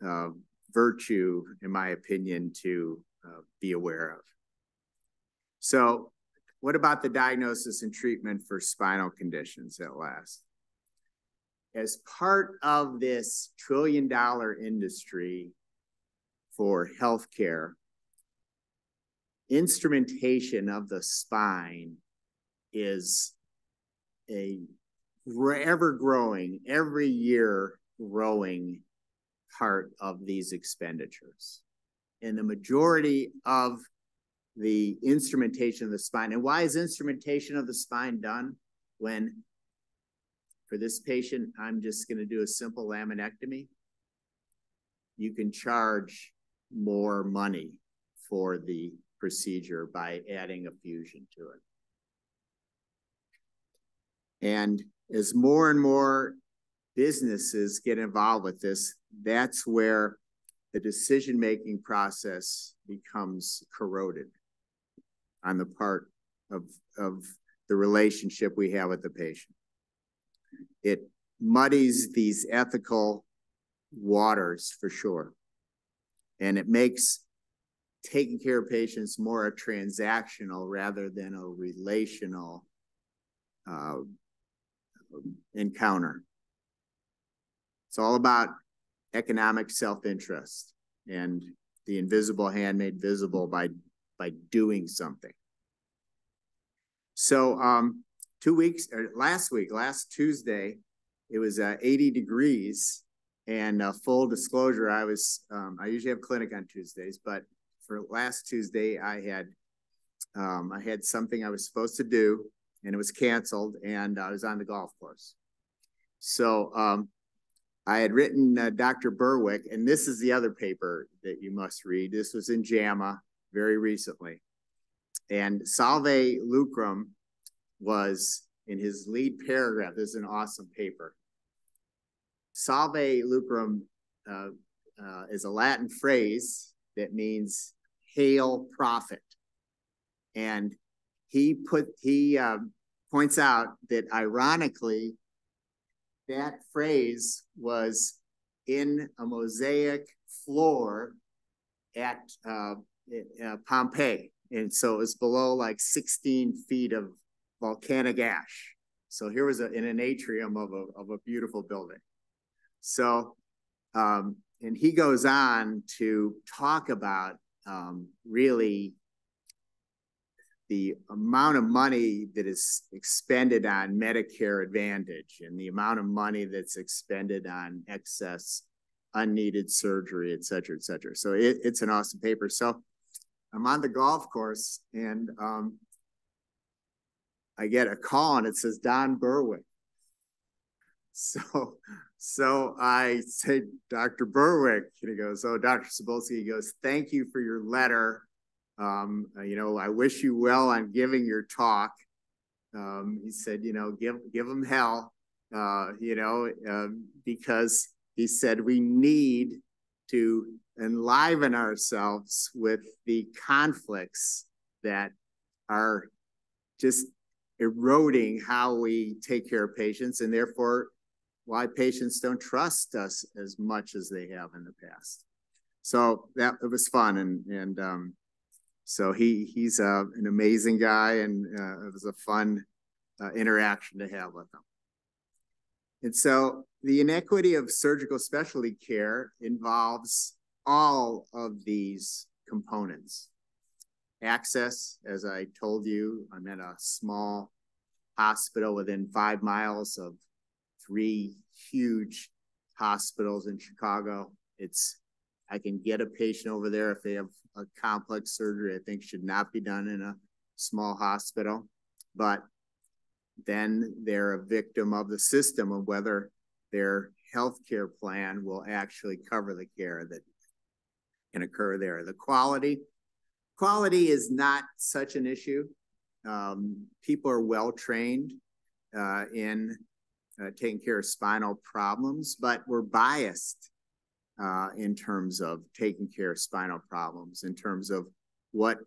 uh, virtue, in my opinion, to uh, be aware of. So what about the diagnosis and treatment for spinal conditions at last? As part of this trillion dollar industry for healthcare, instrumentation of the spine is a ever growing, every year growing part of these expenditures. And the majority of the instrumentation of the spine. And why is instrumentation of the spine done when for this patient, I'm just going to do a simple laminectomy? You can charge more money for the procedure by adding a fusion to it. And as more and more businesses get involved with this, that's where the decision-making process becomes corroded on the part of, of the relationship we have with the patient. It muddies these ethical waters for sure. And it makes taking care of patients more a transactional rather than a relational uh, encounter. It's all about economic self-interest and the invisible hand made visible by by doing something. So um, two weeks or last week, last Tuesday, it was uh, 80 degrees. And uh, full disclosure, I was um, I usually have clinic on Tuesdays, but for last Tuesday, I had um, I had something I was supposed to do, and it was canceled, and I was on the golf course. So um, I had written uh, Dr. Berwick, and this is the other paper that you must read. This was in JAMA very recently. And Salve Lucrum was in his lead paragraph. This is an awesome paper. Salve Lucrum uh, uh, is a Latin phrase that means hail profit. And he put he uh, points out that ironically, that phrase was in a mosaic floor at uh, uh, Pompeii. And so it was below like 16 feet of volcanic ash. So here was a, in an atrium of a, of a beautiful building. So, um, and he goes on to talk about um, really the amount of money that is expended on Medicare Advantage and the amount of money that's expended on excess unneeded surgery, et cetera, et cetera. So it, it's an awesome paper. So I'm on the golf course and um, I get a call and it says Don Berwick. (laughs) So, so I say, Dr. Berwick, and he goes, oh, Dr. Cybulski, he goes, thank you for your letter. Um, you know, I wish you well on giving your talk. Um, he said, you know, give, give them hell, uh, you know, uh, because he said, we need to enliven ourselves with the conflicts that are just eroding how we take care of patients and therefore why patients don't trust us as much as they have in the past. So that it was fun and and um, so he he's uh, an amazing guy and uh, it was a fun uh, interaction to have with him. And so the inequity of surgical specialty care involves all of these components. Access, as I told you, I'm at a small hospital within five miles of three huge hospitals in Chicago. It's I can get a patient over there if they have a complex surgery I think should not be done in a small hospital. But then they're a victim of the system of whether their healthcare plan will actually cover the care that can occur there. The quality, quality is not such an issue. Um, people are well trained uh, in uh, taking care of spinal problems, but we're biased uh, in terms of taking care of spinal problems, in terms of what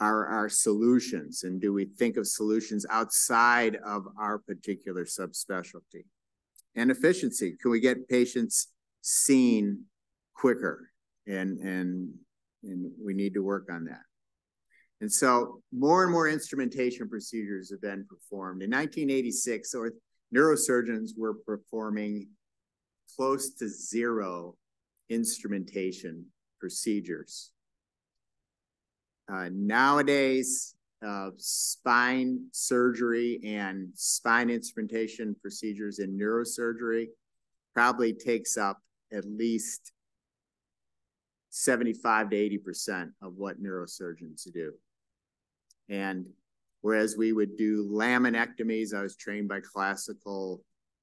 are our solutions, and do we think of solutions outside of our particular subspecialty? And efficiency, can we get patients seen quicker? and and and we need to work on that. And so more and more instrumentation procedures have been performed. In 1986, or neurosurgeons were performing close to zero instrumentation procedures. Uh, nowadays, uh, spine surgery and spine instrumentation procedures in neurosurgery probably takes up at least 75 to 80% of what neurosurgeons do. And whereas we would do laminectomies, I was trained by classical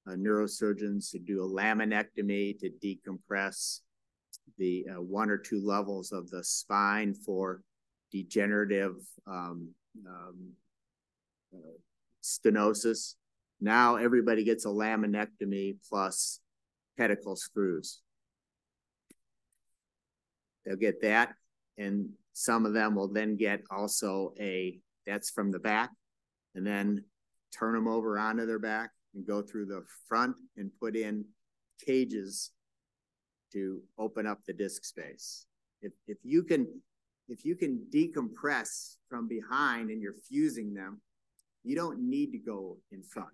uh, neurosurgeons to do a laminectomy to decompress the uh, one or two levels of the spine for degenerative um, um, uh, stenosis. Now everybody gets a laminectomy plus pedicle screws. They'll get that, and some of them will then get also a, that's from the back, and then turn them over onto their back and go through the front and put in cages to open up the disk space. If, if you can, if you can decompress from behind and you're fusing them, you don't need to go in front.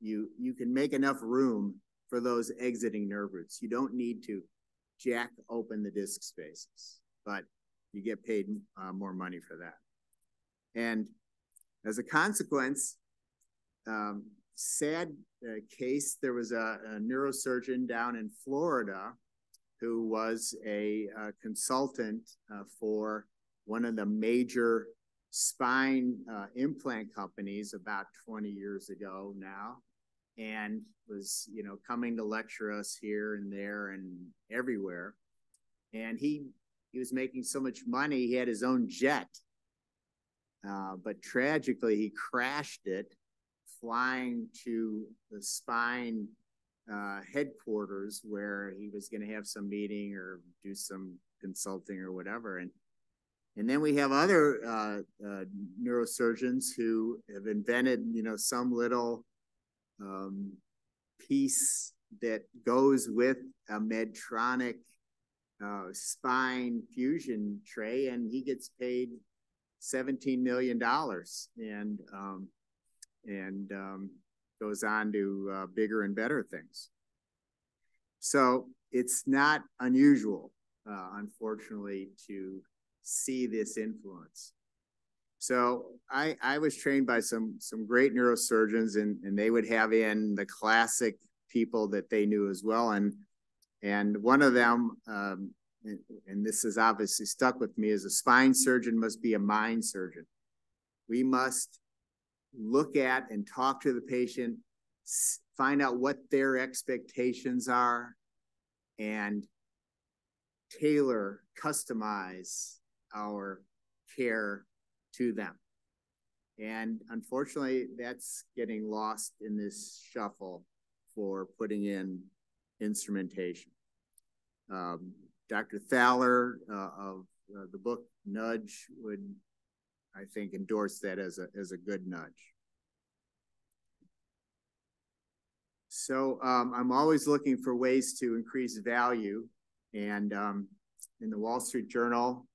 You, you can make enough room for those exiting nerve roots. You don't need to jack open the disk spaces, but you get paid uh, more money for that. And as a consequence, um, sad uh, case, there was a, a, neurosurgeon down in Florida who was a, a consultant uh, for one of the major spine uh, implant companies about 20 years ago now and was you know coming to lecture us here and there and everywhere. And he he was making so much money he had his own jet uh, but tragically he crashed it flying to the spine uh, headquarters where he was going to have some meeting or do some consulting or whatever. And and then we have other uh, uh, neurosurgeons who have invented, you know, some little um, piece that goes with a Medtronic uh, spine fusion tray, and he gets paid seventeen million dollars. And um, and um, goes on to uh, bigger and better things. So it's not unusual, uh, unfortunately, to see this influence. So I, I was trained by some some great neurosurgeons, and, and they would have in the classic people that they knew as well. And and one of them, um, and, and this is obviously stuck with me, is a spine surgeon must be a mind surgeon. We must look at and talk to the patient, find out what their expectations are, and tailor, customize our care to them. And unfortunately, that's getting lost in this shuffle for putting in instrumentation. Um, Dr. Thaler uh, of uh, the book Nudge would I think, endorse that as a, as a good nudge. So um, I'm always looking for ways to increase value. And um, in the Wall Street Journal,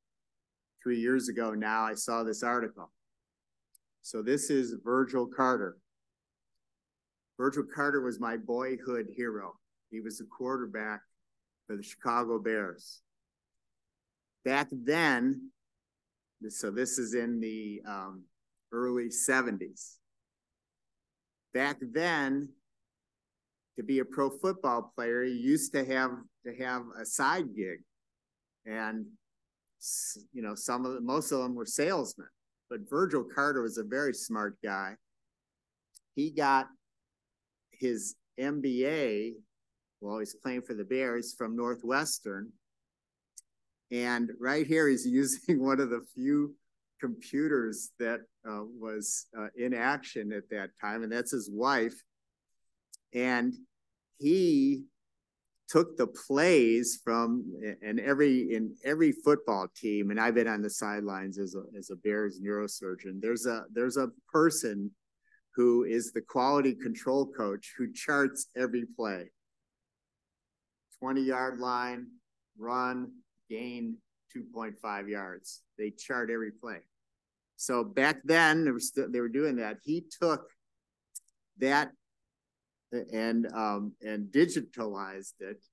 three years ago now, I saw this article. So this is Virgil Carter. Virgil Carter was my boyhood hero. He was the quarterback for the Chicago Bears. Back then, so this is in the um, early 70s. Back then, to be a pro football player, you used to have to have a side gig, and you know some of the, most of them were salesmen. But Virgil Carter was a very smart guy. He got his MBA while he's playing for the Bears from Northwestern, and right here, he's (laughs) using one of the few computers that uh, was uh, in action at that time, and that's his wife. And he took the plays from and every in every football team, and I've been on the sidelines as a as a Bears neurosurgeon. There's a there's a person who is the quality control coach who charts every play. 20 yard line, run, gain 2.5 yards. They chart every play. So back then, they were, they were doing that. He took that and um, and digitalized it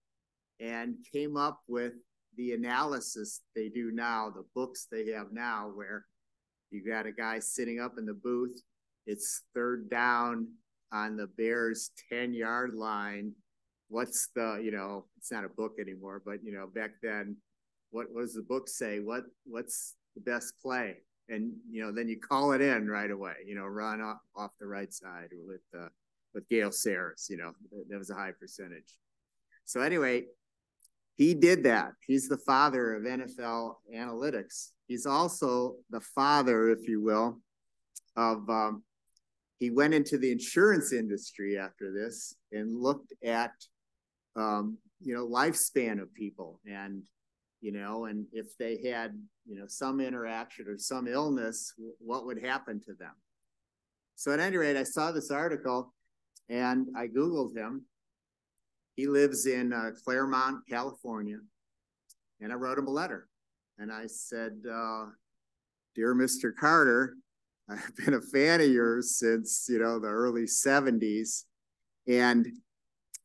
and came up with the analysis they do now, the books they have now, where you got a guy sitting up in the booth. It's third down on the Bears 10 yard line. What's the, you know, it's not a book anymore, but, you know, back then what, what does the book say? What what's the best play? And you know, then you call it in right away. You know, run off, off the right side with uh, with Gale Sayers. You know, that was a high percentage. So anyway, he did that. He's the father of NFL analytics. He's also the father, if you will, of um, he went into the insurance industry after this and looked at um, you know lifespan of people and you know, and if they had, you know, some interaction or some illness, what would happen to them? So at any rate, I saw this article and I Googled him. He lives in uh, Claremont, California. And I wrote him a letter. And I said, uh, Dear Mr. Carter, (laughs) I've been a fan of yours since, you know, the early 70s. And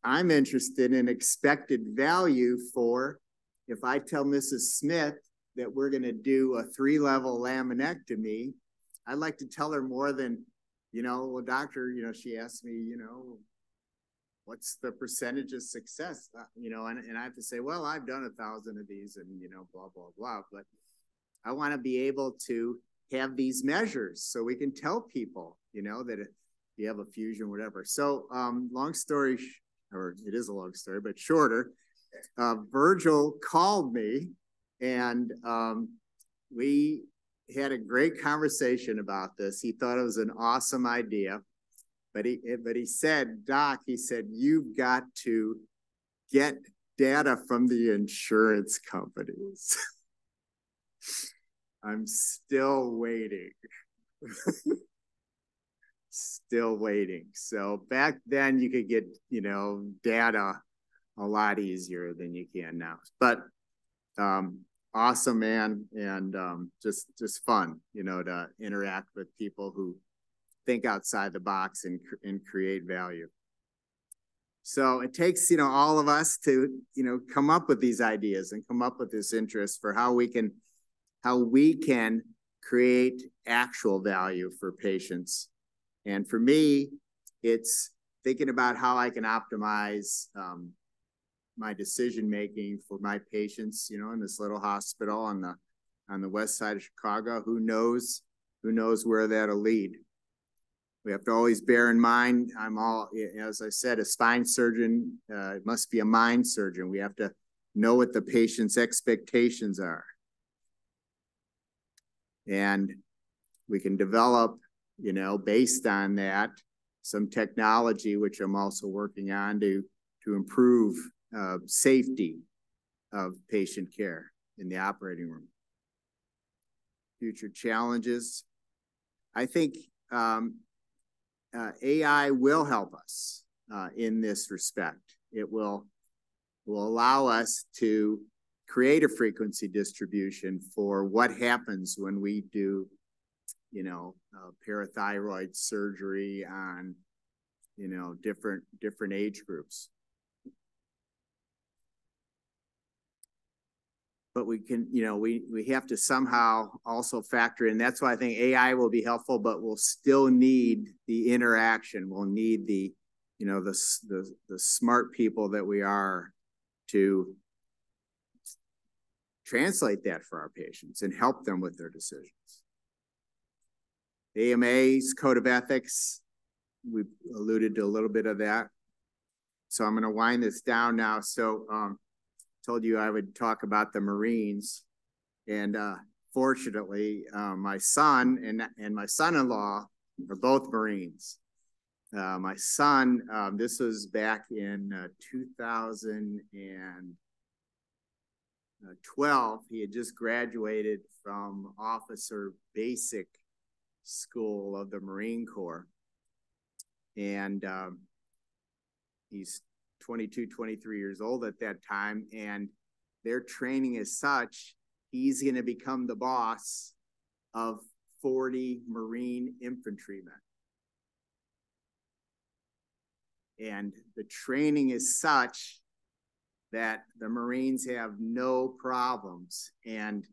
I'm interested in expected value for if I tell Mrs. Smith that we're going to do a three level laminectomy, I'd like to tell her more than, you know, well, doctor, you know, she asked me, you know, what's the percentage of success? Uh, you know, and, and I have to say, well, I've done a thousand of these and, you know, blah, blah, blah. But I want to be able to have these measures so we can tell people, you know, that if you have a fusion, whatever. So, um, long story, or it is a long story, but shorter uh, Virgil called me and um, we had a great conversation about this. He thought it was an awesome idea, but he but he said, Doc, he said you've got to get data from the insurance companies. (laughs) I'm still waiting. (laughs) still waiting. So back then you could get, you know, data a lot easier than you can now. But um, awesome man, and um, just just fun, you know, to interact with people who think outside the box and and create value. So it takes you know all of us to you know come up with these ideas and come up with this interest for how we can how we can create actual value for patients. And for me, it's thinking about how I can optimize um, my decision making for my patients, you know, in this little hospital on the on the west side of Chicago. Who knows? Who knows where that'll lead? We have to always bear in mind. I'm all, as I said, a spine surgeon. Uh, it must be a mind surgeon. We have to know what the patient's expectations are, and we can develop, you know, based on that, some technology, which I'm also working on to to improve uh, safety of patient care in the operating room. Future challenges. I think um, uh, AI will help us uh, in this respect. It will, will allow us to create a frequency distribution for what happens when we do, you know, uh, parathyroid surgery on, you know, different different age groups. But we can, you know, we, we have to somehow also factor in. That's why I think AI will be helpful, but we'll still need the interaction. We'll need the, you know, the, the, the smart people that we are to translate that for our patients and help them with their decisions. AMA's code of ethics, we alluded to a little bit of that. So I'm going to wind this down now. So um, told you I would talk about the Marines. And uh, fortunately, uh, my son and, and my son-in-law are both Marines. Uh, my son, um, this was back in uh, 2012. He had just graduated from officer basic school of the Marine Corps. And um, he's 22, 23 years old at that time. And their training is such, he's going to become the boss of 40 Marine infantrymen. And the training is such that the Marines have no problems. And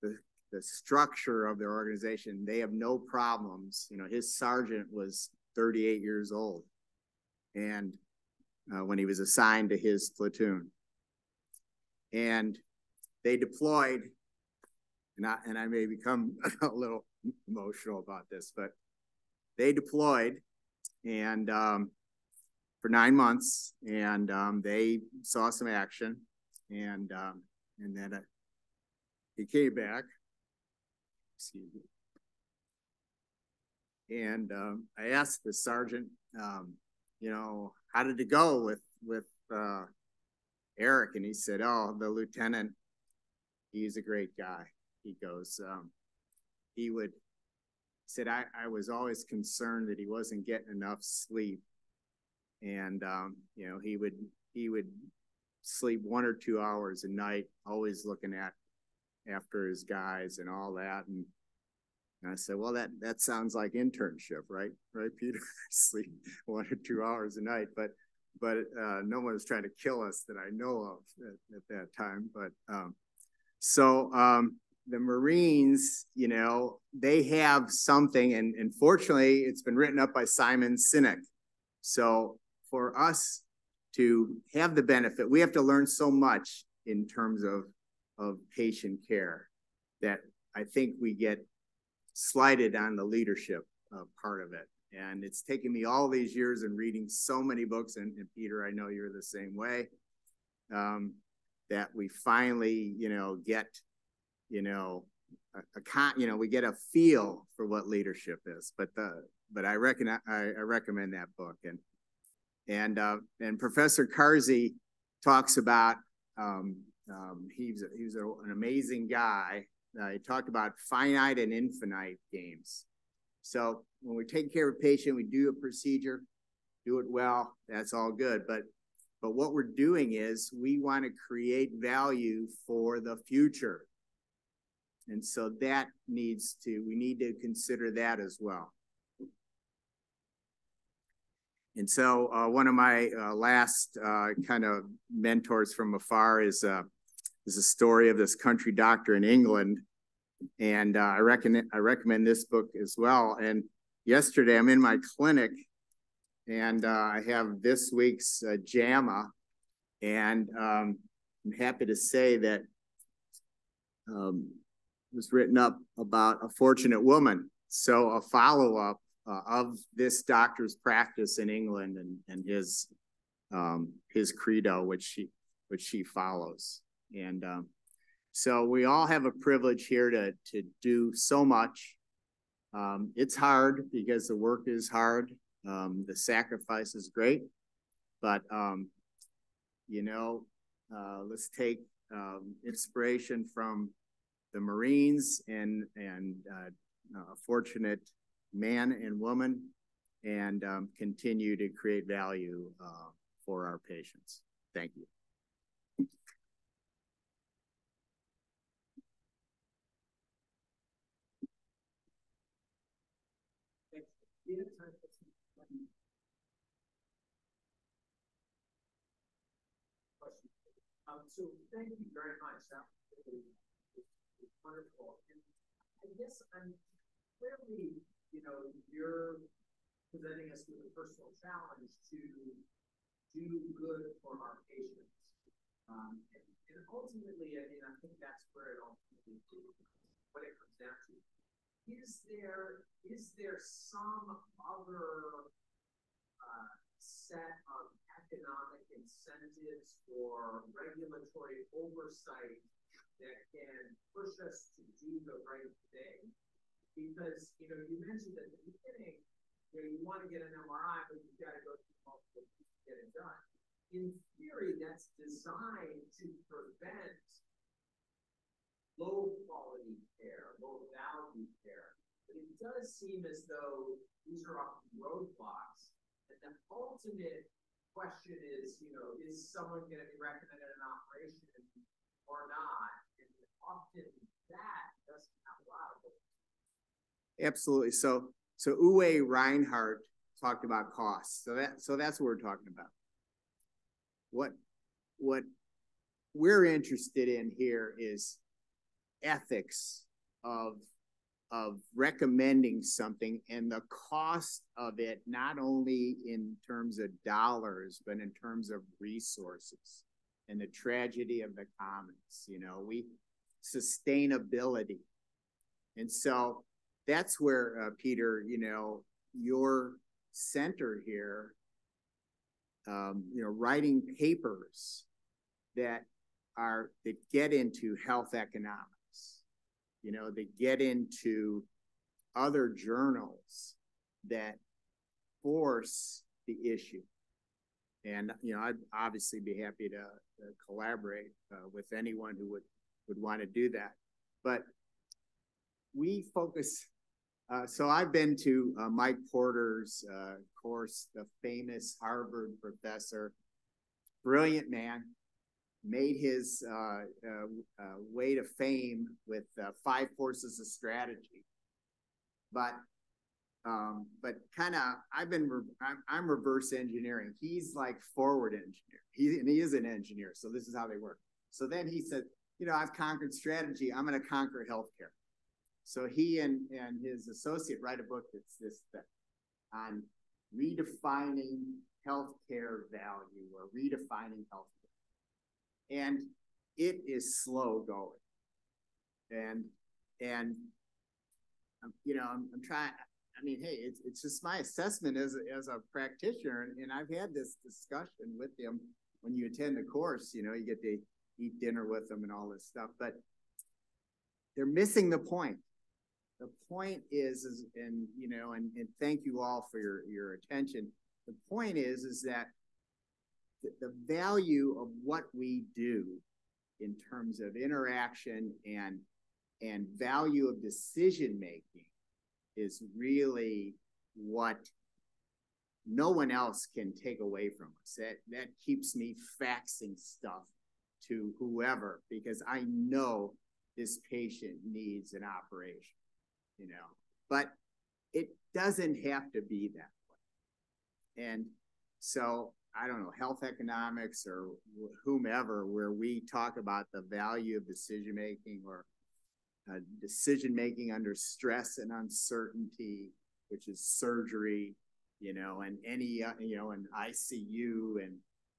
the, the structure of their organization, they have no problems. You know, his sergeant was 38 years old. And uh, when he was assigned to his platoon. And they deployed, and I, and I may become (laughs) a little emotional about this, but they deployed and um, for nine months, and um, they saw some action, and um, and then uh, he came back. Excuse me. And um, I asked the sergeant, um, you know, how did it go with with uh, Eric? And he said, oh, the lieutenant he's a great guy. He goes, um, he would said I, I was always concerned that he wasn't getting enough sleep. And um, you know, he would he would sleep one or two hours a night, always looking at after his guys and all that. And, and I said, well, that that sounds like internship, right? Right, Peter? (laughs) sleep one or two hours a night, but but uh, no one was trying to kill us that I know of at, at that time. But um, so um, the Marines, you know, they have something, and, and fortunately, it's been written up by Simon Sinek. So for us to have the benefit, we have to learn so much in terms of, of patient care that I think we get slighted on the leadership uh, part of it. And it's taken me all these years and reading so many books, and, and Peter, I know you're the same way, um, that we finally, you know, get you know, a, a con, you know, we get a feel for what leadership is. But the, but I reckon I, I recommend that book. And and uh, and Professor Carse talks about um, um, he's a, he's a, an amazing guy. Uh, he talked about finite and infinite games. So when we take care of a patient, we do a procedure, do it well. That's all good. But but what we're doing is we want to create value for the future. And so that needs to, we need to consider that as well. And so uh, one of my uh, last uh, kind of mentors from afar is, uh, is a story of this country doctor in England. And uh, I, reckon, I recommend this book as well. And yesterday I'm in my clinic and uh, I have this week's JAMA. And um, I'm happy to say that um, was written up about a fortunate woman. So a follow up uh, of this doctor's practice in England and and his um, his credo, which she which she follows. And um, so we all have a privilege here to to do so much. Um, it's hard because the work is hard. Um, the sacrifice is great, but um, you know, uh, let's take um, inspiration from the Marines and and uh, a fortunate man and woman, and um, continue to create value uh, for our patients. Thank you. So thank you very much. That was wonderful. And I guess I'm clearly, you know, you're presenting us with a personal challenge to do good for our patients. Um, and, and, ultimately, I mean, I think that's where it ultimately what it comes down to. Is there is there some other uh, set of economic incentives or regulatory oversight that can push us to do the right thing. Because, you know, you mentioned at the beginning, you know, you want to get an MRI, but you've got to go through multiple to get it done. In theory, that's designed to prevent low quality care, low value care. But it does seem as though these are often roadblocks. And the ultimate question is, you know, is someone going to be recommended an operation or not? And often that doesn't have a lot of Absolutely. So, so Uwe Reinhardt talked about costs. So that, so that's what we're talking about. What, what we're interested in here is ethics of of recommending something and the cost of it, not only in terms of dollars, but in terms of resources and the tragedy of the commons. You know, we sustainability. And so that's where, uh, Peter, you know, your center here, um, you know, writing papers that are, that get into health economics, you know, they get into other journals that force the issue. And, you know, I'd obviously be happy to, to collaborate uh, with anyone who would would want to do that. But we focus, uh, so I've been to uh, Mike Porter's uh, course, the famous Harvard professor, brilliant man, made his uh, uh, uh, way to fame with five forces of strategy. But um, but kind of, I've been, I'm, I'm, reverse engineering. He's like forward engineer. He and he is an engineer, so this is how they work. So then he said, you know, I've conquered strategy. I'm going to conquer healthcare. So he and and his associate write a book that's this that on redefining healthcare value or redefining healthcare, and it is slow going. And and um, you know, I'm, I'm trying. I mean, hey, it's, it's just my assessment as a, as a practitioner, and, and I've had this discussion with them when you attend the course. You know, you get to eat dinner with them and all this stuff, but they're missing the point. The point is, is and you know, and, and thank you all for your your attention. The point is, is that the, value of what we do in terms of interaction and and value of decision making is really what no one else can take away from us. That that keeps me faxing stuff to whoever because I know this patient needs an operation, you know. But it doesn't have to be that way. And so I don't know, health economics or whomever, where we talk about the value of decision making or uh, decision making under stress and uncertainty, which is surgery, you know, and any, uh, you know, and ICU and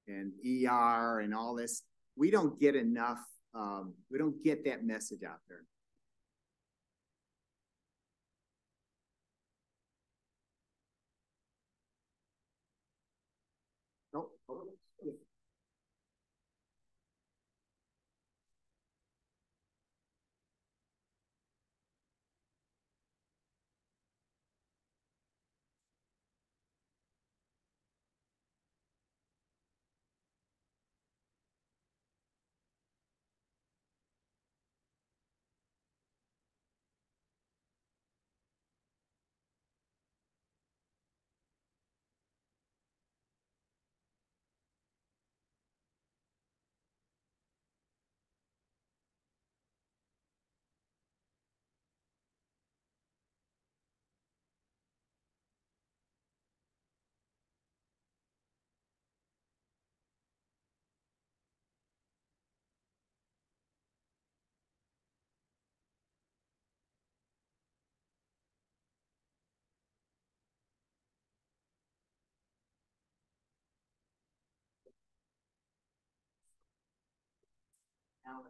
and ER and all this. We don't get enough. Um, we don't get that message out there. Oh, oh, Same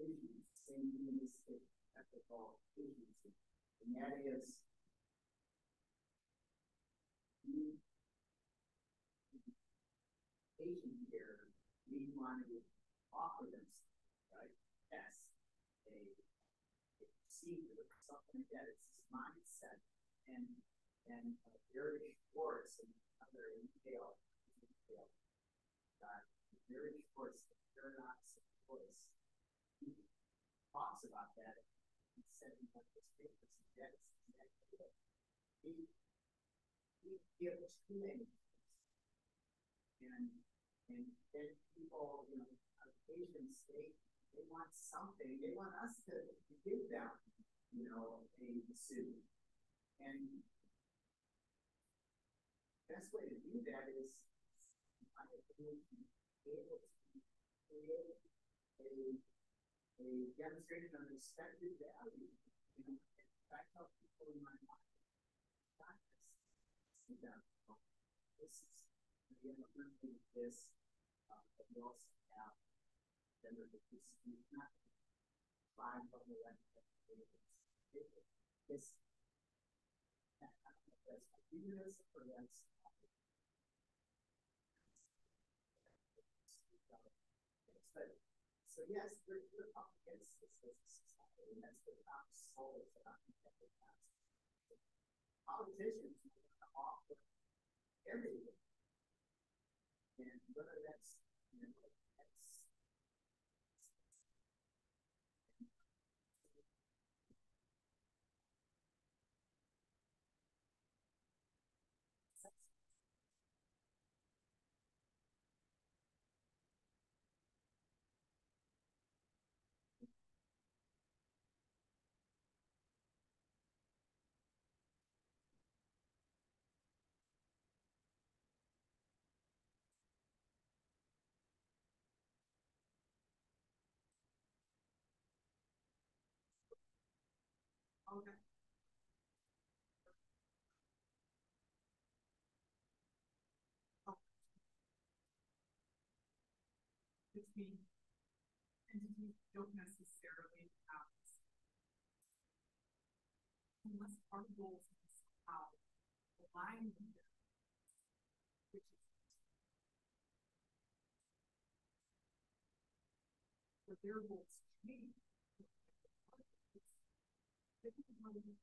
issues, same ethical issues, and that is patient we want to offer them, right? Something. It's mindset and and uh, Gary and other retail retail uh, Gary Schwartz, the paradox of choice, he talks about that in up his papers. And that's exactly it. He he gives too many and and then people, you know, patients they they want something. They want us to, to give them, you know, a decision. And best way to do that is being able to create a, a demonstration of expected value. You know, I tell people in my mind, practice, see them. This is have a limited this, uh, but also have there's this not five that's so yes, we're, we're up against this as society, and that's the top soul that think that have. politicians offer everything. And whether that's, Okay. Which means entities don't necessarily have. Unless our goals is align with it. Which is. But their goals change. It's.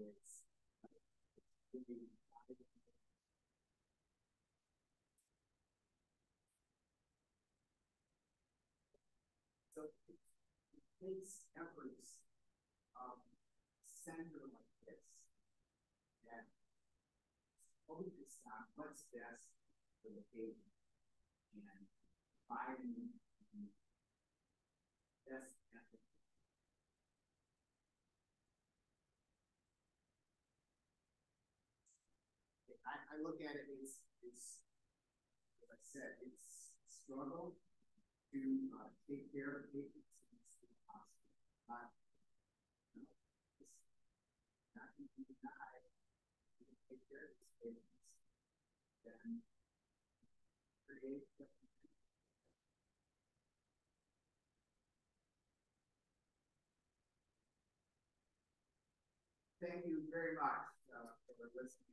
So it takes efforts, um, center like this. That focus on what's best for the patient. And finding the best I, I look at it, it's, it's, as I said, it's struggle to, uh, take care of patients in the hospital. Not, you know, it's not to die, to take care of these patients. Then create the Thank you very much, uh, for listening.